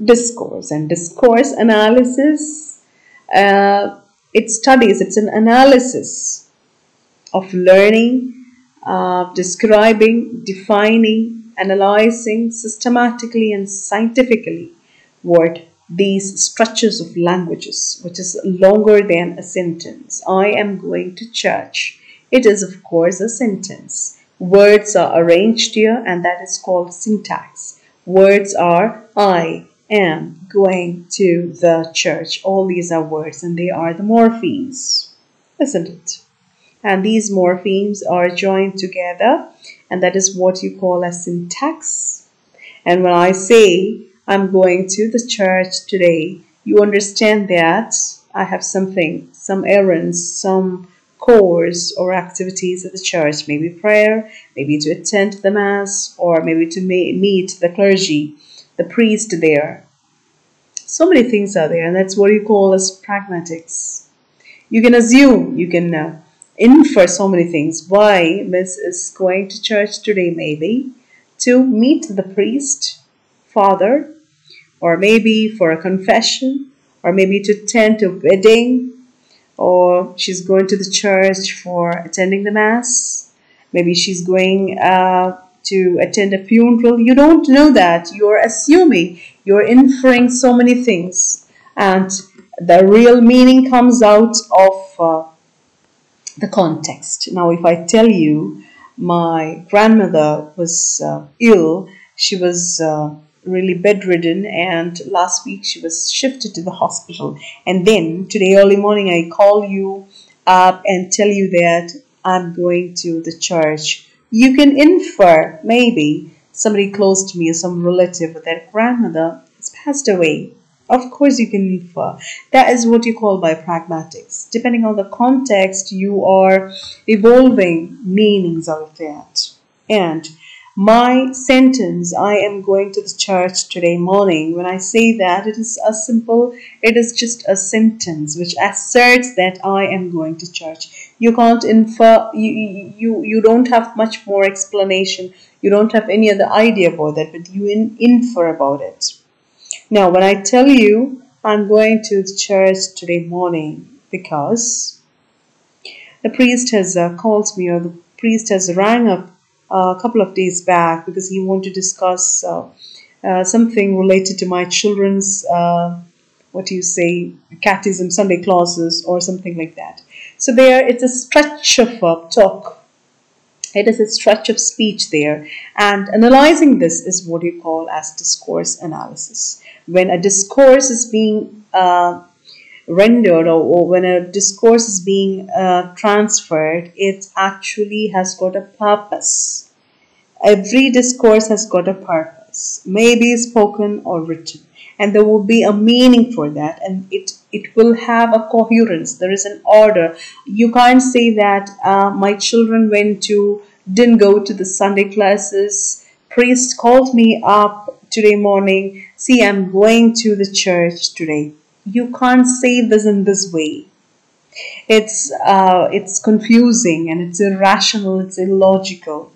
discourse. And discourse analysis, uh, it studies, it's an analysis of learning, uh, describing, defining, analyzing systematically and scientifically what these structures of languages, which is longer than a sentence. I am going to church. It is, of course, a sentence. Words are arranged here, and that is called syntax. Words are I am going to the church. All these are words, and they are the morphemes, isn't it? And these morphemes are joined together, and that is what you call a syntax. And when I say I'm going to the church today. You understand that I have something, some errands, some course or activities at the church, maybe prayer, maybe to attend the mass, or maybe to meet the clergy, the priest there. So many things are there, and that's what you call as pragmatics. You can assume, you can uh, infer so many things. Why Miss is going to church today, maybe to meet the priest, father, or maybe for a confession, or maybe to attend a wedding, or she's going to the church for attending the mass. Maybe she's going uh, to attend a funeral. You don't know that. You're assuming, you're inferring so many things, and the real meaning comes out of uh, the context. Now, if I tell you my grandmother was uh, ill, she was uh, really bedridden and last week she was shifted to the hospital and then today early morning i call you up and tell you that i'm going to the church you can infer maybe somebody close to me or some relative or their grandmother has passed away Of course, you can infer. That is what you call by pragmatics. Depending on the context, you are evolving meanings of that. And my sentence, I am going to the church today morning, when I say that, it is a simple, it is just a sentence which asserts that I am going to church. You can't infer, you, you, you don't have much more explanation. You don't have any other idea about that, but you in, infer about it. Now, when I tell you I'm going to the church today morning because the priest has uh, called me or the priest has rang up a couple of days back because he wanted to discuss uh, uh, something related to my children's, uh, what do you say, catechism, Sunday classes, or something like that. So there, it's a stretch of talk. It is a stretch of speech there, and analyzing this is what you call as discourse analysis when a discourse is being uh, rendered or, or, when a discourse is being uh, transferred, it actually has got a purpose. Every discourse has got a purpose, maybe spoken or written, and there will be a meaning for that, and it it will have a coherence. There is an order. You can't say that uh, my children went to didn't go to the Sunday classes. Priest called me up today morning, see, I'm going to the church today. You can't say this in this way. It's, uh, it's confusing and it's irrational, it's illogical.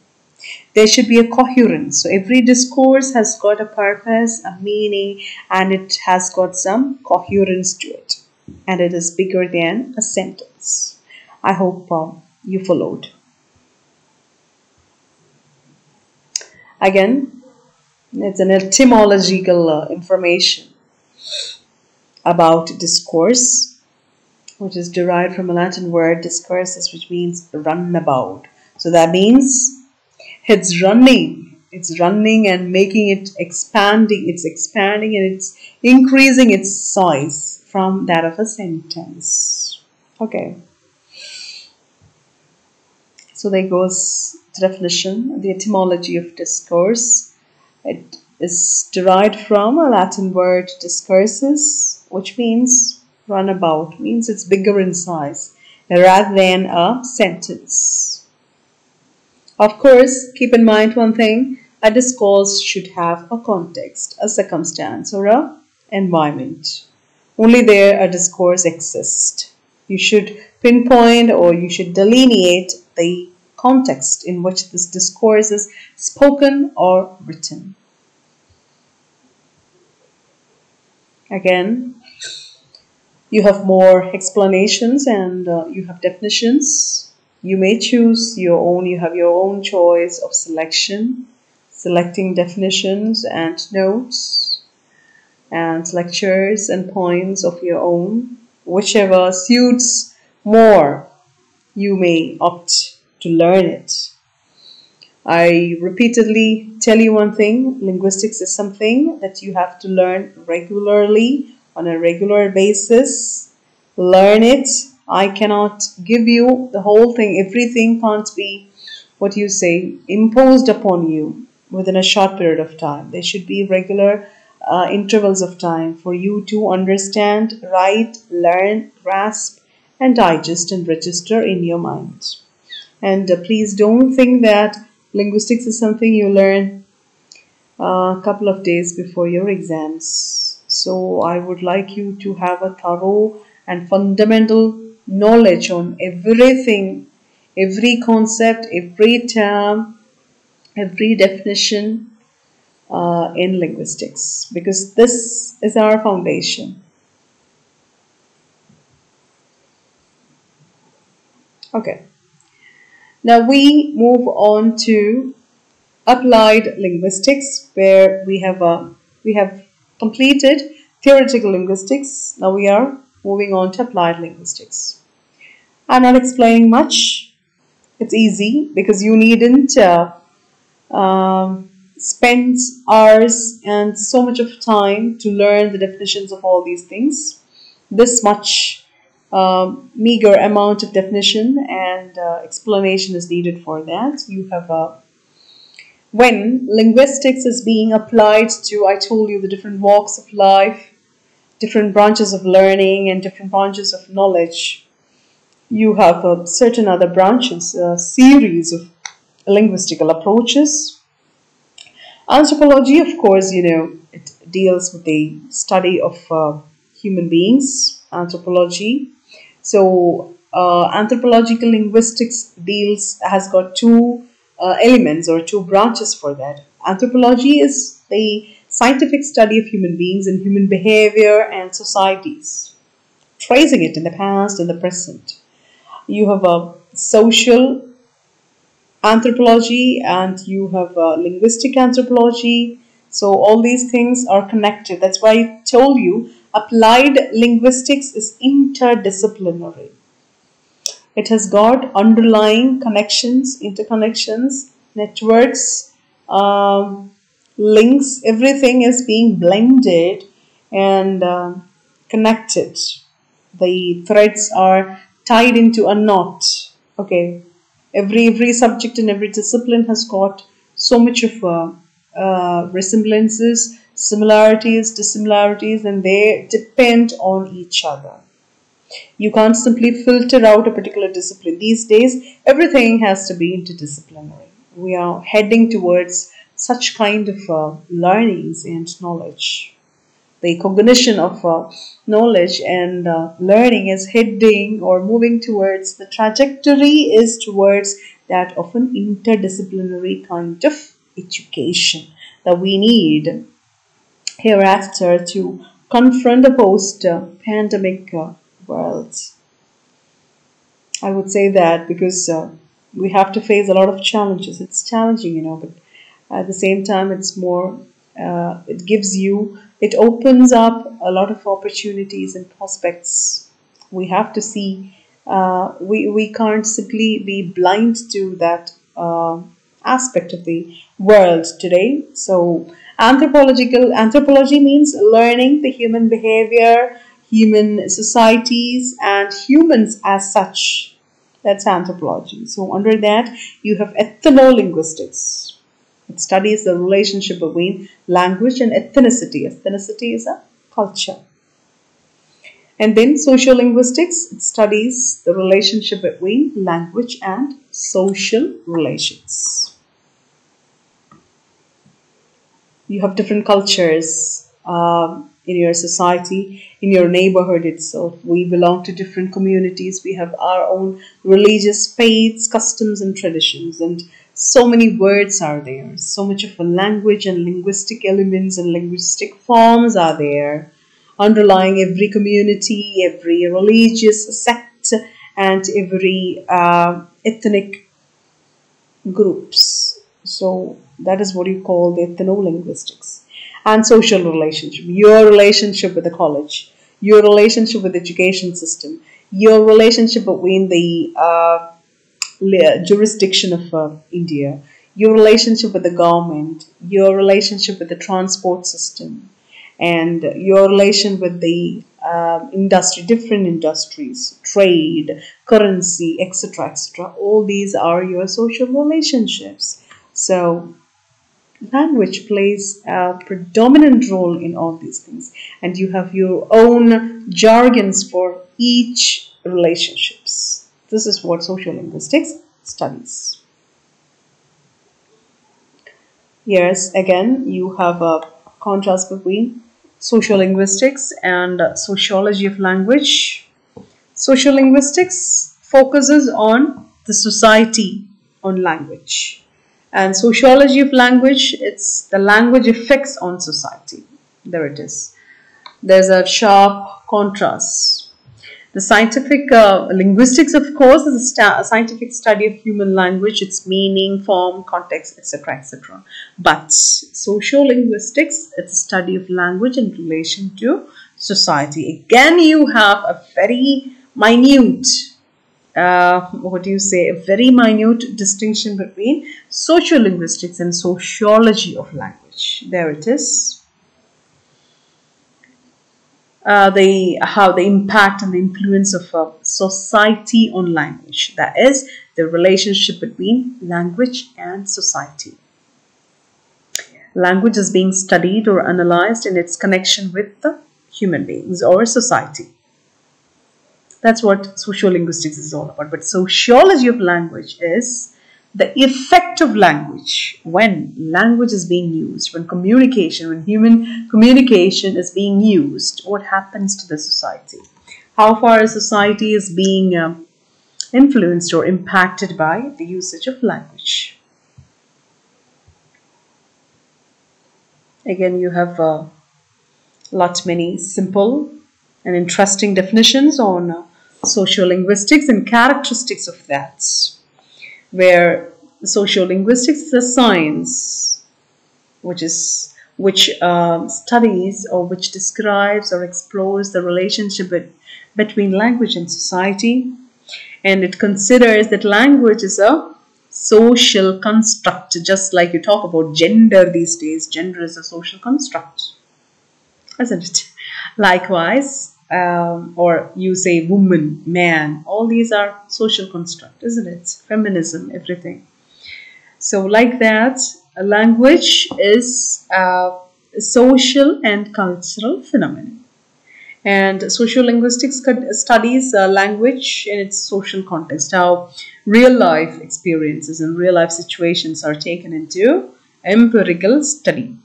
There should be a coherence. So every discourse has got a purpose, a meaning, and it has got some coherence to it. And it is bigger than a sentence. I hope um, you followed. Again, it's an etymological uh, information about discourse, which is derived from a Latin word discursus, which means run about. So that means it's running. It's running and making it expanding. It's expanding and it's increasing its size from that of a sentence. Okay. So there goes the definition, the etymology of discourse. It is derived from a Latin word discursus, which means runabout, means it's bigger in size rather than a sentence. Of course, keep in mind one thing, a discourse should have a context, a circumstance or a environment. Only there a discourse exists. You should pinpoint or you should delineate the context in which this discourse is spoken or written. Again, you have more explanations and uh, you have definitions. You may choose your own, you have your own choice of selection, selecting definitions and notes and lectures and points of your own. Whichever suits more, you may opt to learn it. I repeatedly tell you one thing linguistics is something that you have to learn regularly on a regular basis. Learn it. I cannot give you the whole thing, everything can't be what you say imposed upon you within a short period of time. There should be regular uh, intervals of time for you to understand, write, learn, grasp, and digest and register in your mind. And uh, please don't think that linguistics is something you learn uh, a couple of days before your exams. So I would like you to have a thorough and fundamental knowledge on everything, every concept, every term, every definition uh, in linguistics because this is our foundation. Okay. Now we move on to applied linguistics where we have uh, we have completed theoretical linguistics. Now we are moving on to applied linguistics. I'm not explaining much. It's easy because you needn't uh, um, spend hours and so much of time to learn the definitions of all these things. This much um, meager amount of definition and uh, explanation is needed for that. You have a when linguistics is being applied to, I told you, the different walks of life, different branches of learning and different branches of knowledge. You have uh, certain other branches, a series of linguistical approaches. Anthropology, of course, you know, it deals with the study of uh, human beings, anthropology. So, uh, anthropological linguistics deals has got two uh, elements or two branches for that. Anthropology is the scientific study of human beings and human behavior and societies, tracing it in the past and the present. You have a social anthropology and you have a linguistic anthropology. So all these things are connected. That's why I told you applied linguistics is interdisciplinary. It has got underlying connections, interconnections, networks, um, links, everything is being blended and uh, connected. The threads are tied into a knot. Okay, every every subject and every discipline has got so much of uh, uh, resemblances, similarities, dissimilarities, and they depend on each other. You can't simply filter out a particular discipline. These days, everything has to be interdisciplinary. We are heading towards such kind of uh, learnings and knowledge. The cognition of uh, knowledge and uh, learning is heading or moving towards the trajectory is towards that of an interdisciplinary kind of education that we need hereafter to confront the post world. I would say that because uh, we have to face a lot of challenges. It's challenging, you know, but at the same time it's more uh, it gives you it opens up a lot of opportunities and prospects we have to see uh, we, we can't simply be blind to that uh, aspect of the world today so anthropological anthropology means learning the human behavior human societies and humans as such that's anthropology so under that you have ethnolinguistics it studies the relationship between language and ethnicity. Ethnicity is a culture. And then social linguistics, it studies the relationship between language and social relations. You have different cultures um, in your society, in your neighborhood itself. We belong to different communities. We have our own religious faiths, customs, and traditions. And so many words are there, so much of a language and linguistic elements and linguistic forms are there, underlying every community, every religious sect, and every uh, ethnic groups. So that is what you call the ethno-linguistics and social relationship. Your relationship with the college, your relationship with the education system, your relationship between the uh, jurisdiction of uh, India, your relationship with the government, your relationship with the transport system, and your relation with the uh, industry, different industries, trade, currency, etc., etc. All these are your social relationships. So, language plays a predominant role in all these things, and you have your own jargons for each relationships. This is what social linguistics studies. Yes, again, you have a contrast between social linguistics and sociology of language. Social linguistics focuses on the society on language and sociology of language it's the language effects on society there it is there's a sharp contrast the scientific uh, linguistics, of course, is a, a, scientific study of human language, its meaning, form, context, etc., etc. But sociolinguistics, it's a study of language in relation to society. Again, you have a very minute, uh, what do you say, a very minute distinction between sociolinguistics and sociology of language. There it is uh, the how the impact and the influence of uh, society on language that is the relationship between language and society language is being studied or analyzed in its connection with the human beings or society. That's what sociolinguistics is all about. But sociology of language is the effect of language when language is being used, when communication, when human communication is being used, what happens to the society? How far a society is being um, influenced or impacted by the usage of language. Again, you have a uh, lot many simple and interesting definitions on uh, sociolinguistics and characteristics of that, where sociolinguistics is a science which is which uh, studies or which describes or explores the relationship between language and society, and it considers that language is a social construct, just like you talk about gender these days. Gender is a social construct, isn't it? Likewise, um, or you say woman, man, all these are social construct, isn't it? Feminism, everything. So, like that, language is a social and cultural phenomenon. And sociolinguistics studies language in its social context, how real life experiences and real life situations are taken into empirical study.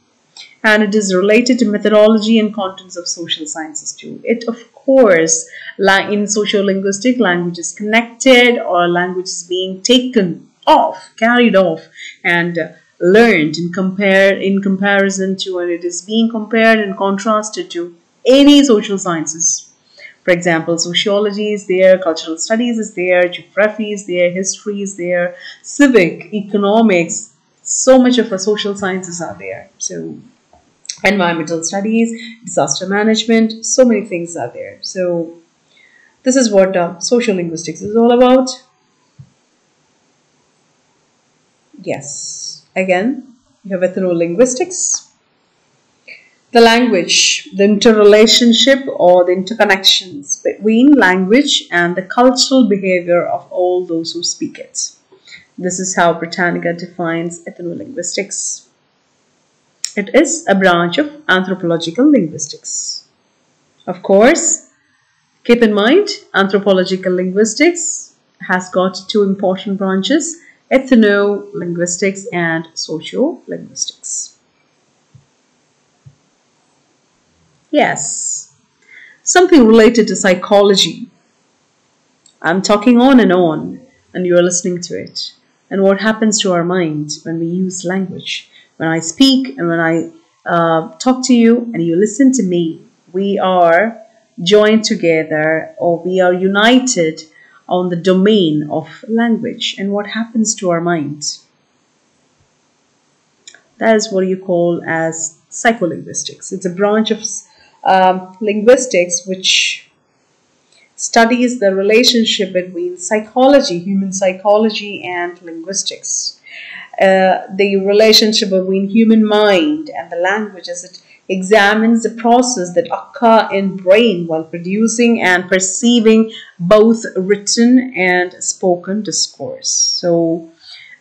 And it is related to methodology and contents of social sciences too. It, of course, in sociolinguistic language is connected or language is being taken off, carried off, and uh, learned in compare in comparison to and it is being compared and contrasted to any social sciences. For example, sociology is there, cultural studies is there, geography is there, history is there, civic, economics, so much of our social sciences are there. So environmental studies, disaster management, so many things are there. So this is what uh, social linguistics is all about. Yes, again, you have ethno-linguistics the language, the interrelationship or the interconnections between language and the cultural behavior of all those who speak it. This is how Britannica defines ethnolinguistics. It is a branch of anthropological linguistics. Of course, keep in mind, anthropological linguistics has got two important branches, ethno-linguistics and socio-linguistics. Yes, something related to psychology. I'm talking on and on, and you're listening to it. And what happens to our mind when we use language? When I speak and when I uh, talk to you and you listen to me, we are joined together or we are united on the domain of language. And what happens to our mind? That is what you call as psycholinguistics. It's a branch of um, linguistics, which studies the relationship between psychology, human psychology, and linguistics. Uh, the relationship between human mind and the language as it examines the process that occur in brain while producing and perceiving both written and spoken discourse. So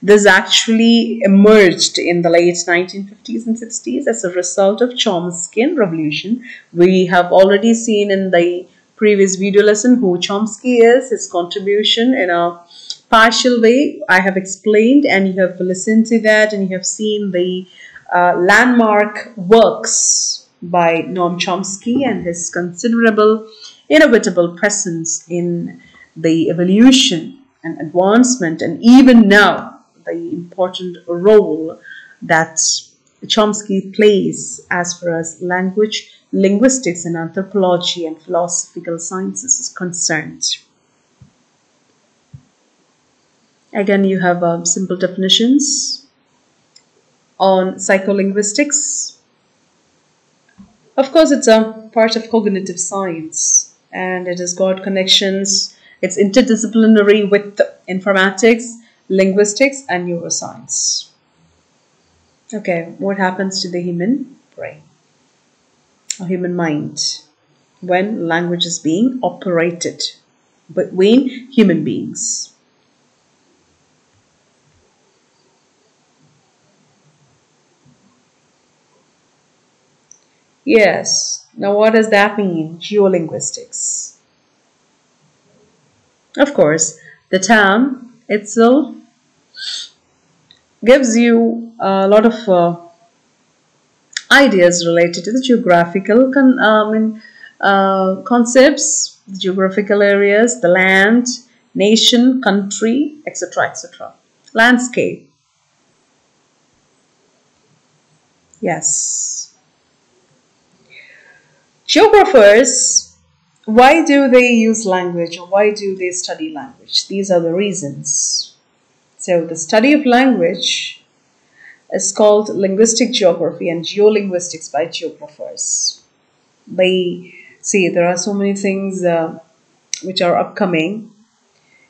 this actually emerged in the late 1950s and 60s as a result of Chomskyan revolution. We have already seen in the previous video lesson who Chomsky is, his contribution in a partial way. I have explained and you have listened to that and you have seen the uh, landmark works by Noam Chomsky and his considerable inevitable presence in the evolution and advancement and even now the important role that Chomsky plays as far as language, linguistics, and anthropology and philosophical sciences is concerned. Again, you have um, simple definitions on psycholinguistics. Of course, it's a part of cognitive science and it has got connections. It's interdisciplinary with informatics, linguistics, and neuroscience. Okay, what happens to the human brain or human mind when language is being operated between human beings? Yes, Now, what does that mean, geolinguistics? Of course, the term itself gives you a lot of uh, ideas related to the geographical con um, uh, concepts, geographical areas, the land, nation, country, etc. etc. Landscape. Yes. Geographers, why do they use language or why do they study language? These are the reasons. So the study of language is called linguistic geography and geolinguistics by geographers. They see there are so many things uh, which are upcoming.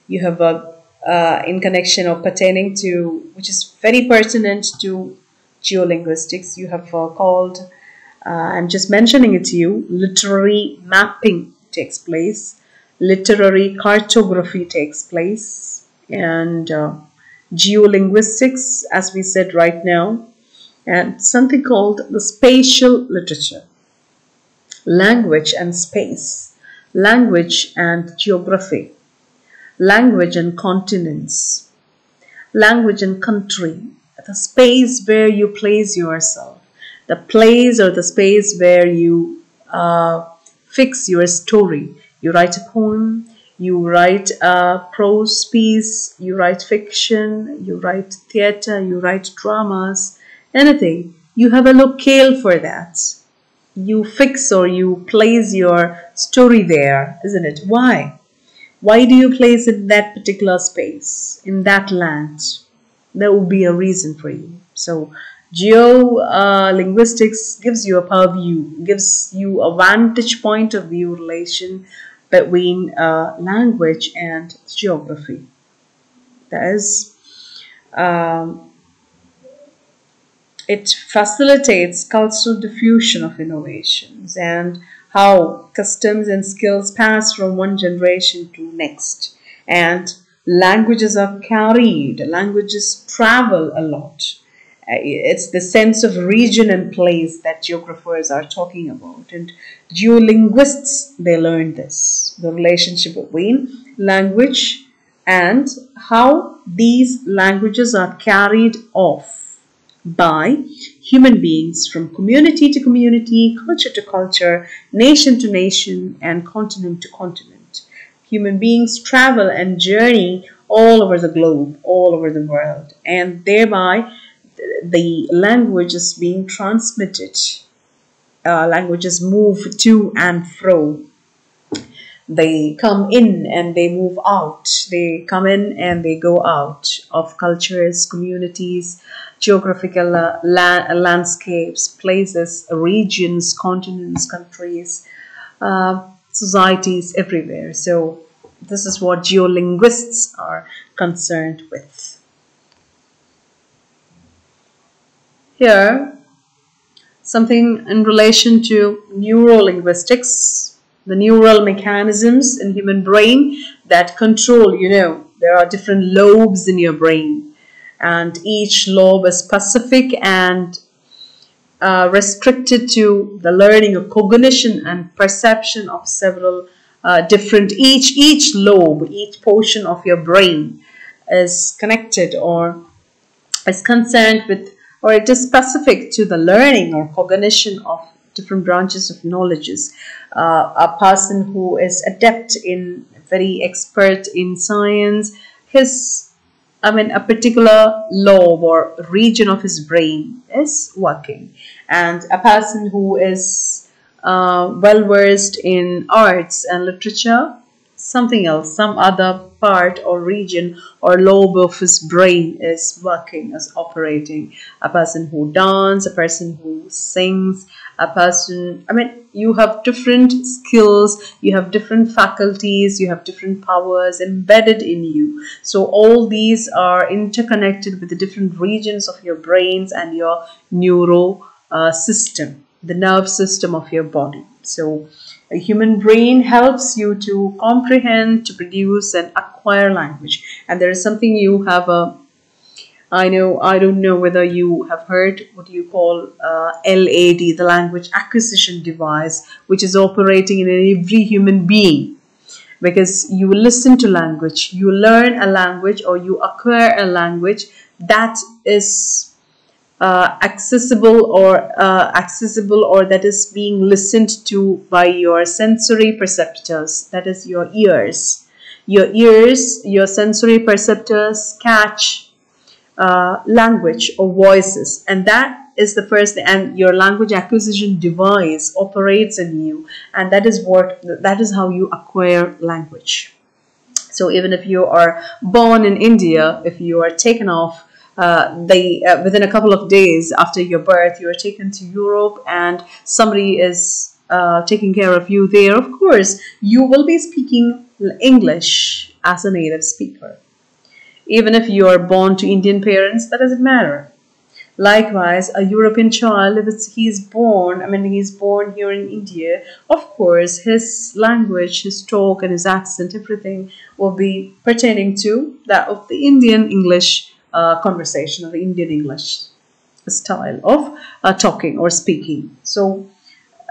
You have a uh, in connection or pertaining to which is very pertinent to geolinguistics. You have uh, called, uh, I'm just mentioning it to you, literary mapping takes place, literary cartography takes place, and uh, geolinguistics, as we said right now, and something called the spatial literature. Language and space, language and geography, language and continents, language and country, the space where you place yourself, the place or the space where you uh, fix your story. You write a poem, you write a prose piece, you write fiction, you write theater, you write dramas, anything. You have a locale for that. You fix or you place your story there, isn't it? Why? Why do you place it in that particular space, in that land? There will be a reason for you. So, geo uh, linguistics gives you a purview, gives you a vantage point of view relation between uh, language and geography. That is, um, it facilitates cultural diffusion of innovations and how customs and skills pass from one generation to next. And languages are carried, languages travel a lot Uh, it's the sense of region and place that geographers are talking about. And geolinguists, they learn this the relationship between language and how these languages are carried off by human beings from community to community, culture to culture, nation to nation, and continent to continent. Human beings travel and journey all over the globe, all over the world, and thereby the language is being transmitted. Uh, languages move to and fro. They come in and they move out. They come in and they go out of cultures, communities, geographical uh, la landscapes, places, regions, continents, countries, uh, societies everywhere. So this is what geolinguists are concerned with. Here, something in relation to neurolinguistics, the neural mechanisms in human brain that control, you know, there are different lobes in your brain. And each lobe is specific and uh, restricted to the learning of cognition and perception of several uh, different each each lobe each portion of your brain is connected or is concerned with or it is specific to the learning or cognition of different branches of knowledges. Uh, a person who is adept in, very expert in science, his, I mean, a particular lobe or region of his brain is working. And a person who is uh, well versed in arts and literature, something else, some other part or region or lobe of his brain is working, is operating. A person who dances, a person who sings, a person, I mean, you have different skills, you have different faculties, you have different powers embedded in you. So all these are interconnected with the different regions of your brains and your neuro uh, system, the nerve system of your body. So a human brain helps you to comprehend, to produce and acquire language. And there is something you have a, I know I don't know whether you have heard what you call uh, LAD, the language acquisition device, which is operating in every human being. Because you listen to language, you learn a language, or you acquire a language that is uh, accessible or uh, accessible or that is being listened to by your sensory perceptors, that is your ears. Your ears, your sensory perceptors catch uh, language or voices and that is the first and your language acquisition device operates in you and that is what that is how you acquire language so even if you are born in india if you are taken off uh, they uh, within a couple of days after your birth you are taken to europe and somebody is uh, taking care of you there of course you will be speaking english as a native speaker even if you are born to Indian parents, that doesn't matter. Likewise, a European child, if it's, is born, I mean, he is born here in India, of course, his language, his talk, and his accent, everything will be pertaining to that of the Indian English uh, conversation, or the Indian English style of uh, talking or speaking. So,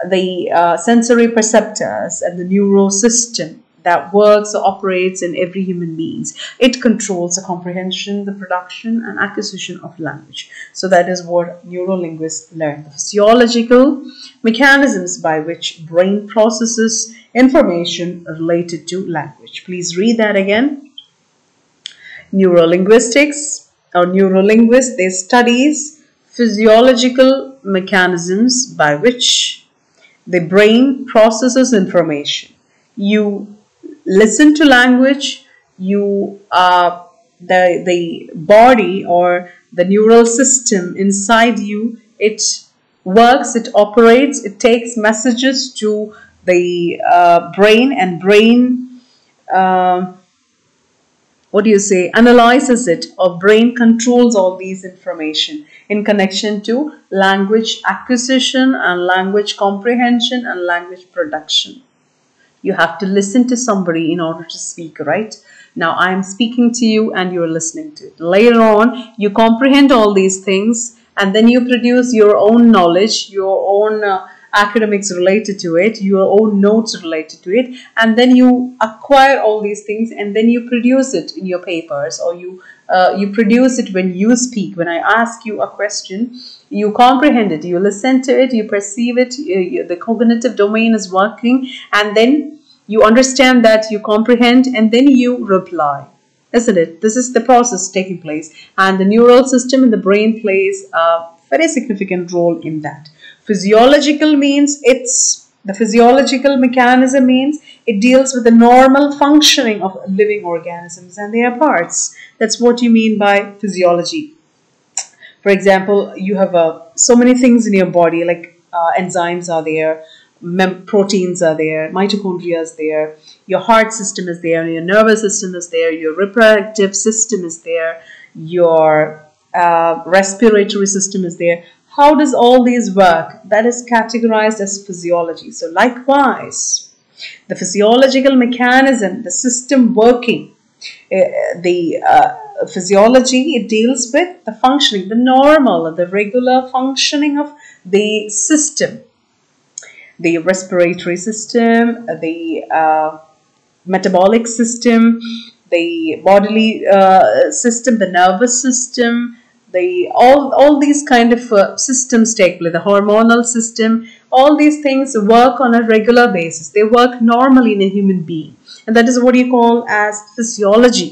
the uh, sensory perceptors and the neural system that works or operates in every human beings. It controls the comprehension, the production, and acquisition of language. So that is what neurolinguists learn. The physiological mechanisms by which brain processes information related to language. Please read that again. Neurolinguistics or neurolinguists, they studies physiological mechanisms by which the brain processes information. You listen to language, you uh, the the body or the neural system inside you it works, it operates, it takes messages to the uh, brain and brain. Uh, what do you say analyzes it or brain controls all these information in connection to language acquisition and language comprehension and language production you have to listen to somebody in order to speak, right? Now I am speaking to you and you're listening to it. Later on, you comprehend all these things and then you produce your own knowledge, your own uh, academics related to it, your own notes related to it, and then you acquire all these things and then you produce it in your papers or you uh, you produce it when you speak. When I ask you a question, you comprehend it, you listen to it, you perceive it, you, you, the cognitive domain is working, and then you understand that, you comprehend, and then you reply. Isn't it? This is the process taking place, and the neural system in the brain plays a very significant role in that. Physiological means it's the physiological mechanism means it deals with the normal functioning of living organisms and their parts. That's what you mean by physiology. For example, you have uh, so many things in your body, like uh, enzymes are there, proteins are there, mitochondria is there, your heart system is there, your nervous system is there, your reproductive system is there, your uh, respiratory system is there. How does all these work? That is categorized as physiology. So likewise, the physiological mechanism, the system working, uh, the uh, physiology, it deals with the functioning, the normal, the regular functioning of the system, the respiratory system, the uh, metabolic system, the bodily uh, system, the nervous system, the all all these kind of uh, systems take place. The hormonal system, all these things work on a regular basis. They work normally in a human being, and that is what you call as physiology.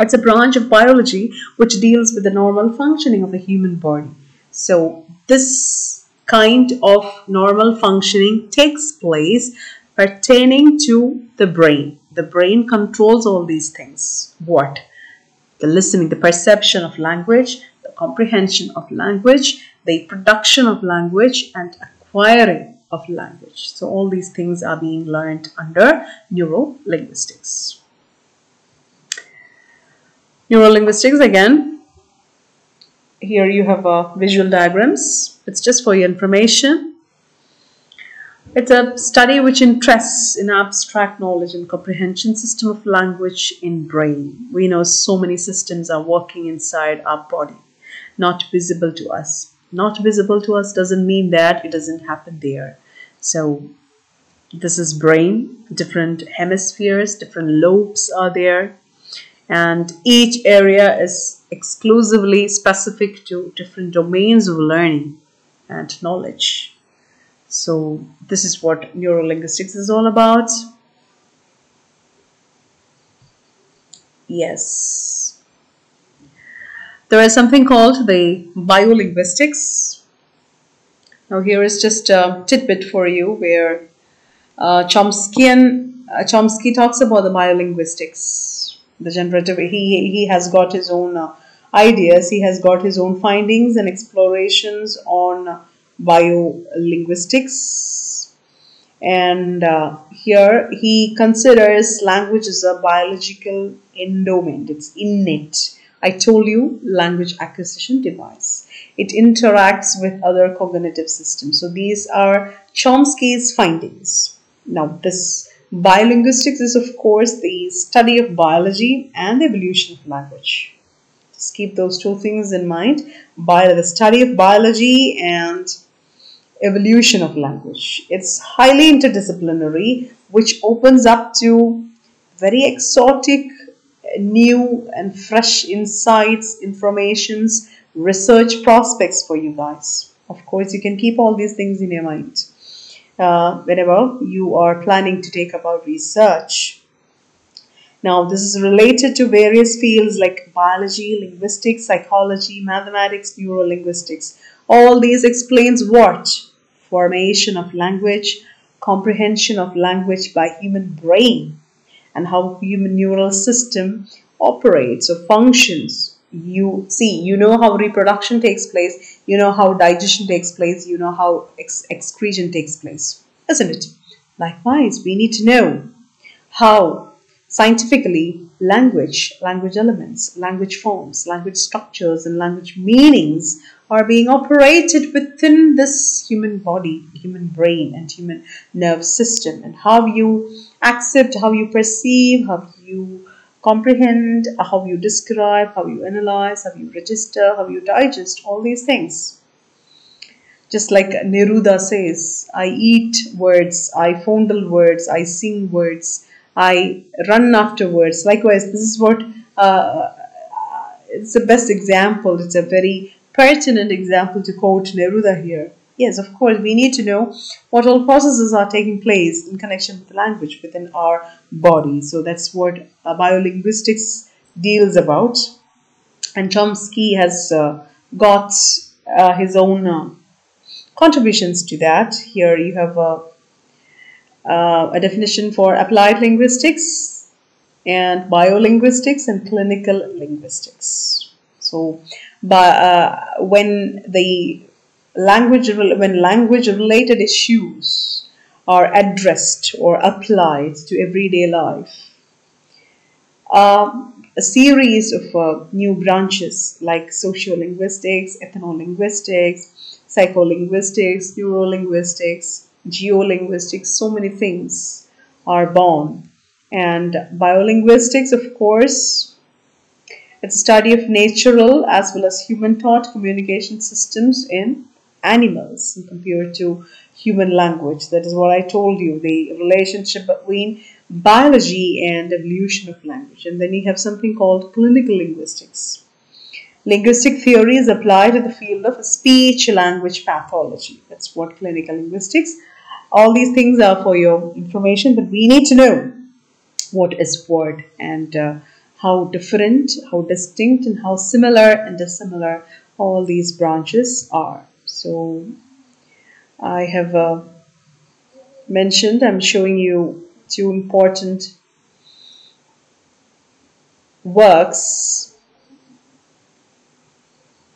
It's a branch of biology which deals with the normal functioning of the human body. So this kind of normal functioning takes place pertaining to the brain. The brain controls all these things. What? The listening, the perception of language, the comprehension of language, the production of language and acquiring of language. So all these things are being learned under neurolinguistics. Neurolinguistics again. Here you have uh, visual diagrams. It's just for your information. It's a study which interests in abstract knowledge and comprehension system of language in brain. We know so many systems are working inside our body, not visible to us. Not visible to us doesn't mean that it doesn't happen there. So this is brain, different hemispheres, different lobes are there. And each area is exclusively specific to different domains of learning and knowledge. So this is what neurolinguistics is all about. Yes. There is something called the biolinguistics. Now here is just a tidbit for you where uh, uh, Chomsky talks about the biolinguistics, the generative. He, he has got his own uh, ideas, he has got his own findings and explorations on biolinguistics. And uh, here he considers language as a biological endowment it's innate. I told you language acquisition device. It interacts with other cognitive systems. So these are chomsky's findings. Now this biolinguistics is of course the study of biology and the evolution of language. Just keep those two things in mind. By the study of biology and evolution of language. It's highly interdisciplinary, which opens up to very exotic, new and fresh insights, informations, research prospects for you guys. Of course, you can keep all these things in your mind uh, whenever you are planning to take about research. Now, this is related to various fields like biology, linguistics, psychology, mathematics, neurolinguistics. All these explains what? Formation of language, comprehension of language by human brain, and how human neural system operates or functions. You see, you know how reproduction takes place, you know how digestion takes place, you know how ex excretion takes place, isn't it? Likewise, we need to know how scientifically language, language elements, language forms, language structures, and language meanings are being operated within this human body, human brain, and human nerve system, and how you accept, how you perceive, how you comprehend, how you describe, how you analyze, how you register, how you digest, all these things. Just like Neruda says, I eat words, I fondle words, I sing words, I run after words. Likewise, this is what uh, it's the best example. It's a very pertinent example to quote Neruda here. Yes, of course, we need to know what all processes are taking place in connection with the language within our body. So that's what uh, biolinguistics deals about. And Chomsky has uh, got uh, his own uh, contributions to that. Here you have a, uh, a definition for applied linguistics and biolinguistics and clinical linguistics. So but uh, when the language when language related issues are addressed or applied to everyday life uh, a series of uh, new branches like sociolinguistics ethnolinguistics psycholinguistics neurolinguistics geolinguistics so many things are born. And biolinguistics of course it's a study of natural as well as human taught communication systems in animals compared to human language. That is what I told you, the relationship between biology and evolution of language. And then you have something called clinical linguistics. Linguistic theory is applied to the field of speech language pathology. That's what clinical linguistics. All these things are for your information, but we need to know what is what and uh, how different, how distinct, and how similar and dissimilar all these branches are. So I have uh, mentioned, I'm showing you two important works.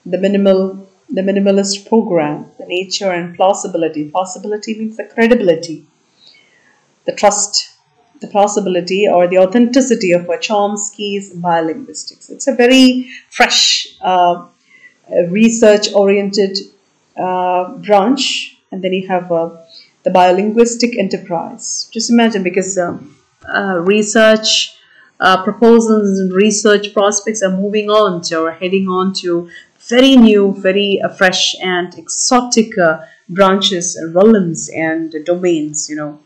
The minimal, the minimalist program, the nature and plausibility. Plausibility means the credibility, the trust the plausibility or the authenticity of Chomsky's biolinguistics. It's a very fresh, uh, research-oriented uh, branch, and then you have uh, the biolinguistic enterprise. Just imagine because um, uh, research uh, proposals and research prospects are moving on to or heading on to very new, very uh, fresh and exotic uh, branches, realms and domains, you know.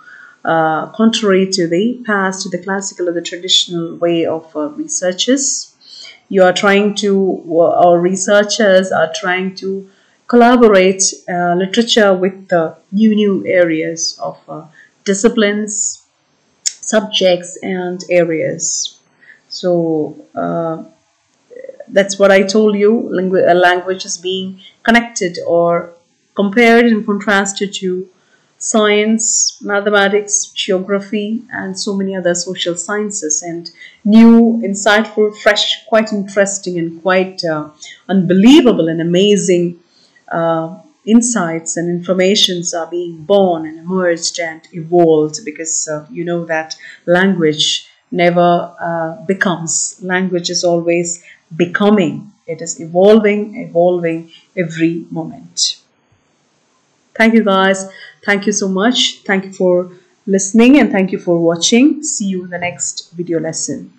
Uh, contrary to the past, to the classical or the traditional way of uh, researches, you are trying to, or researchers are trying to collaborate uh, literature with the new new areas of uh, disciplines subjects and areas. So uh, that's what i told you language is being connected or compared and contrasted to science mathematics geography and so many other social sciences. And new insightful fresh quite interesting and quite uh, unbelievable and amazing uh, insights and informations are being born and emerged and evolved because uh, you know that language never uh, becomes. Language is always becoming. It is evolving evolving every moment. Thank you guys thank you so much. Thank you for listening and thank you for watching. See you in the next video lesson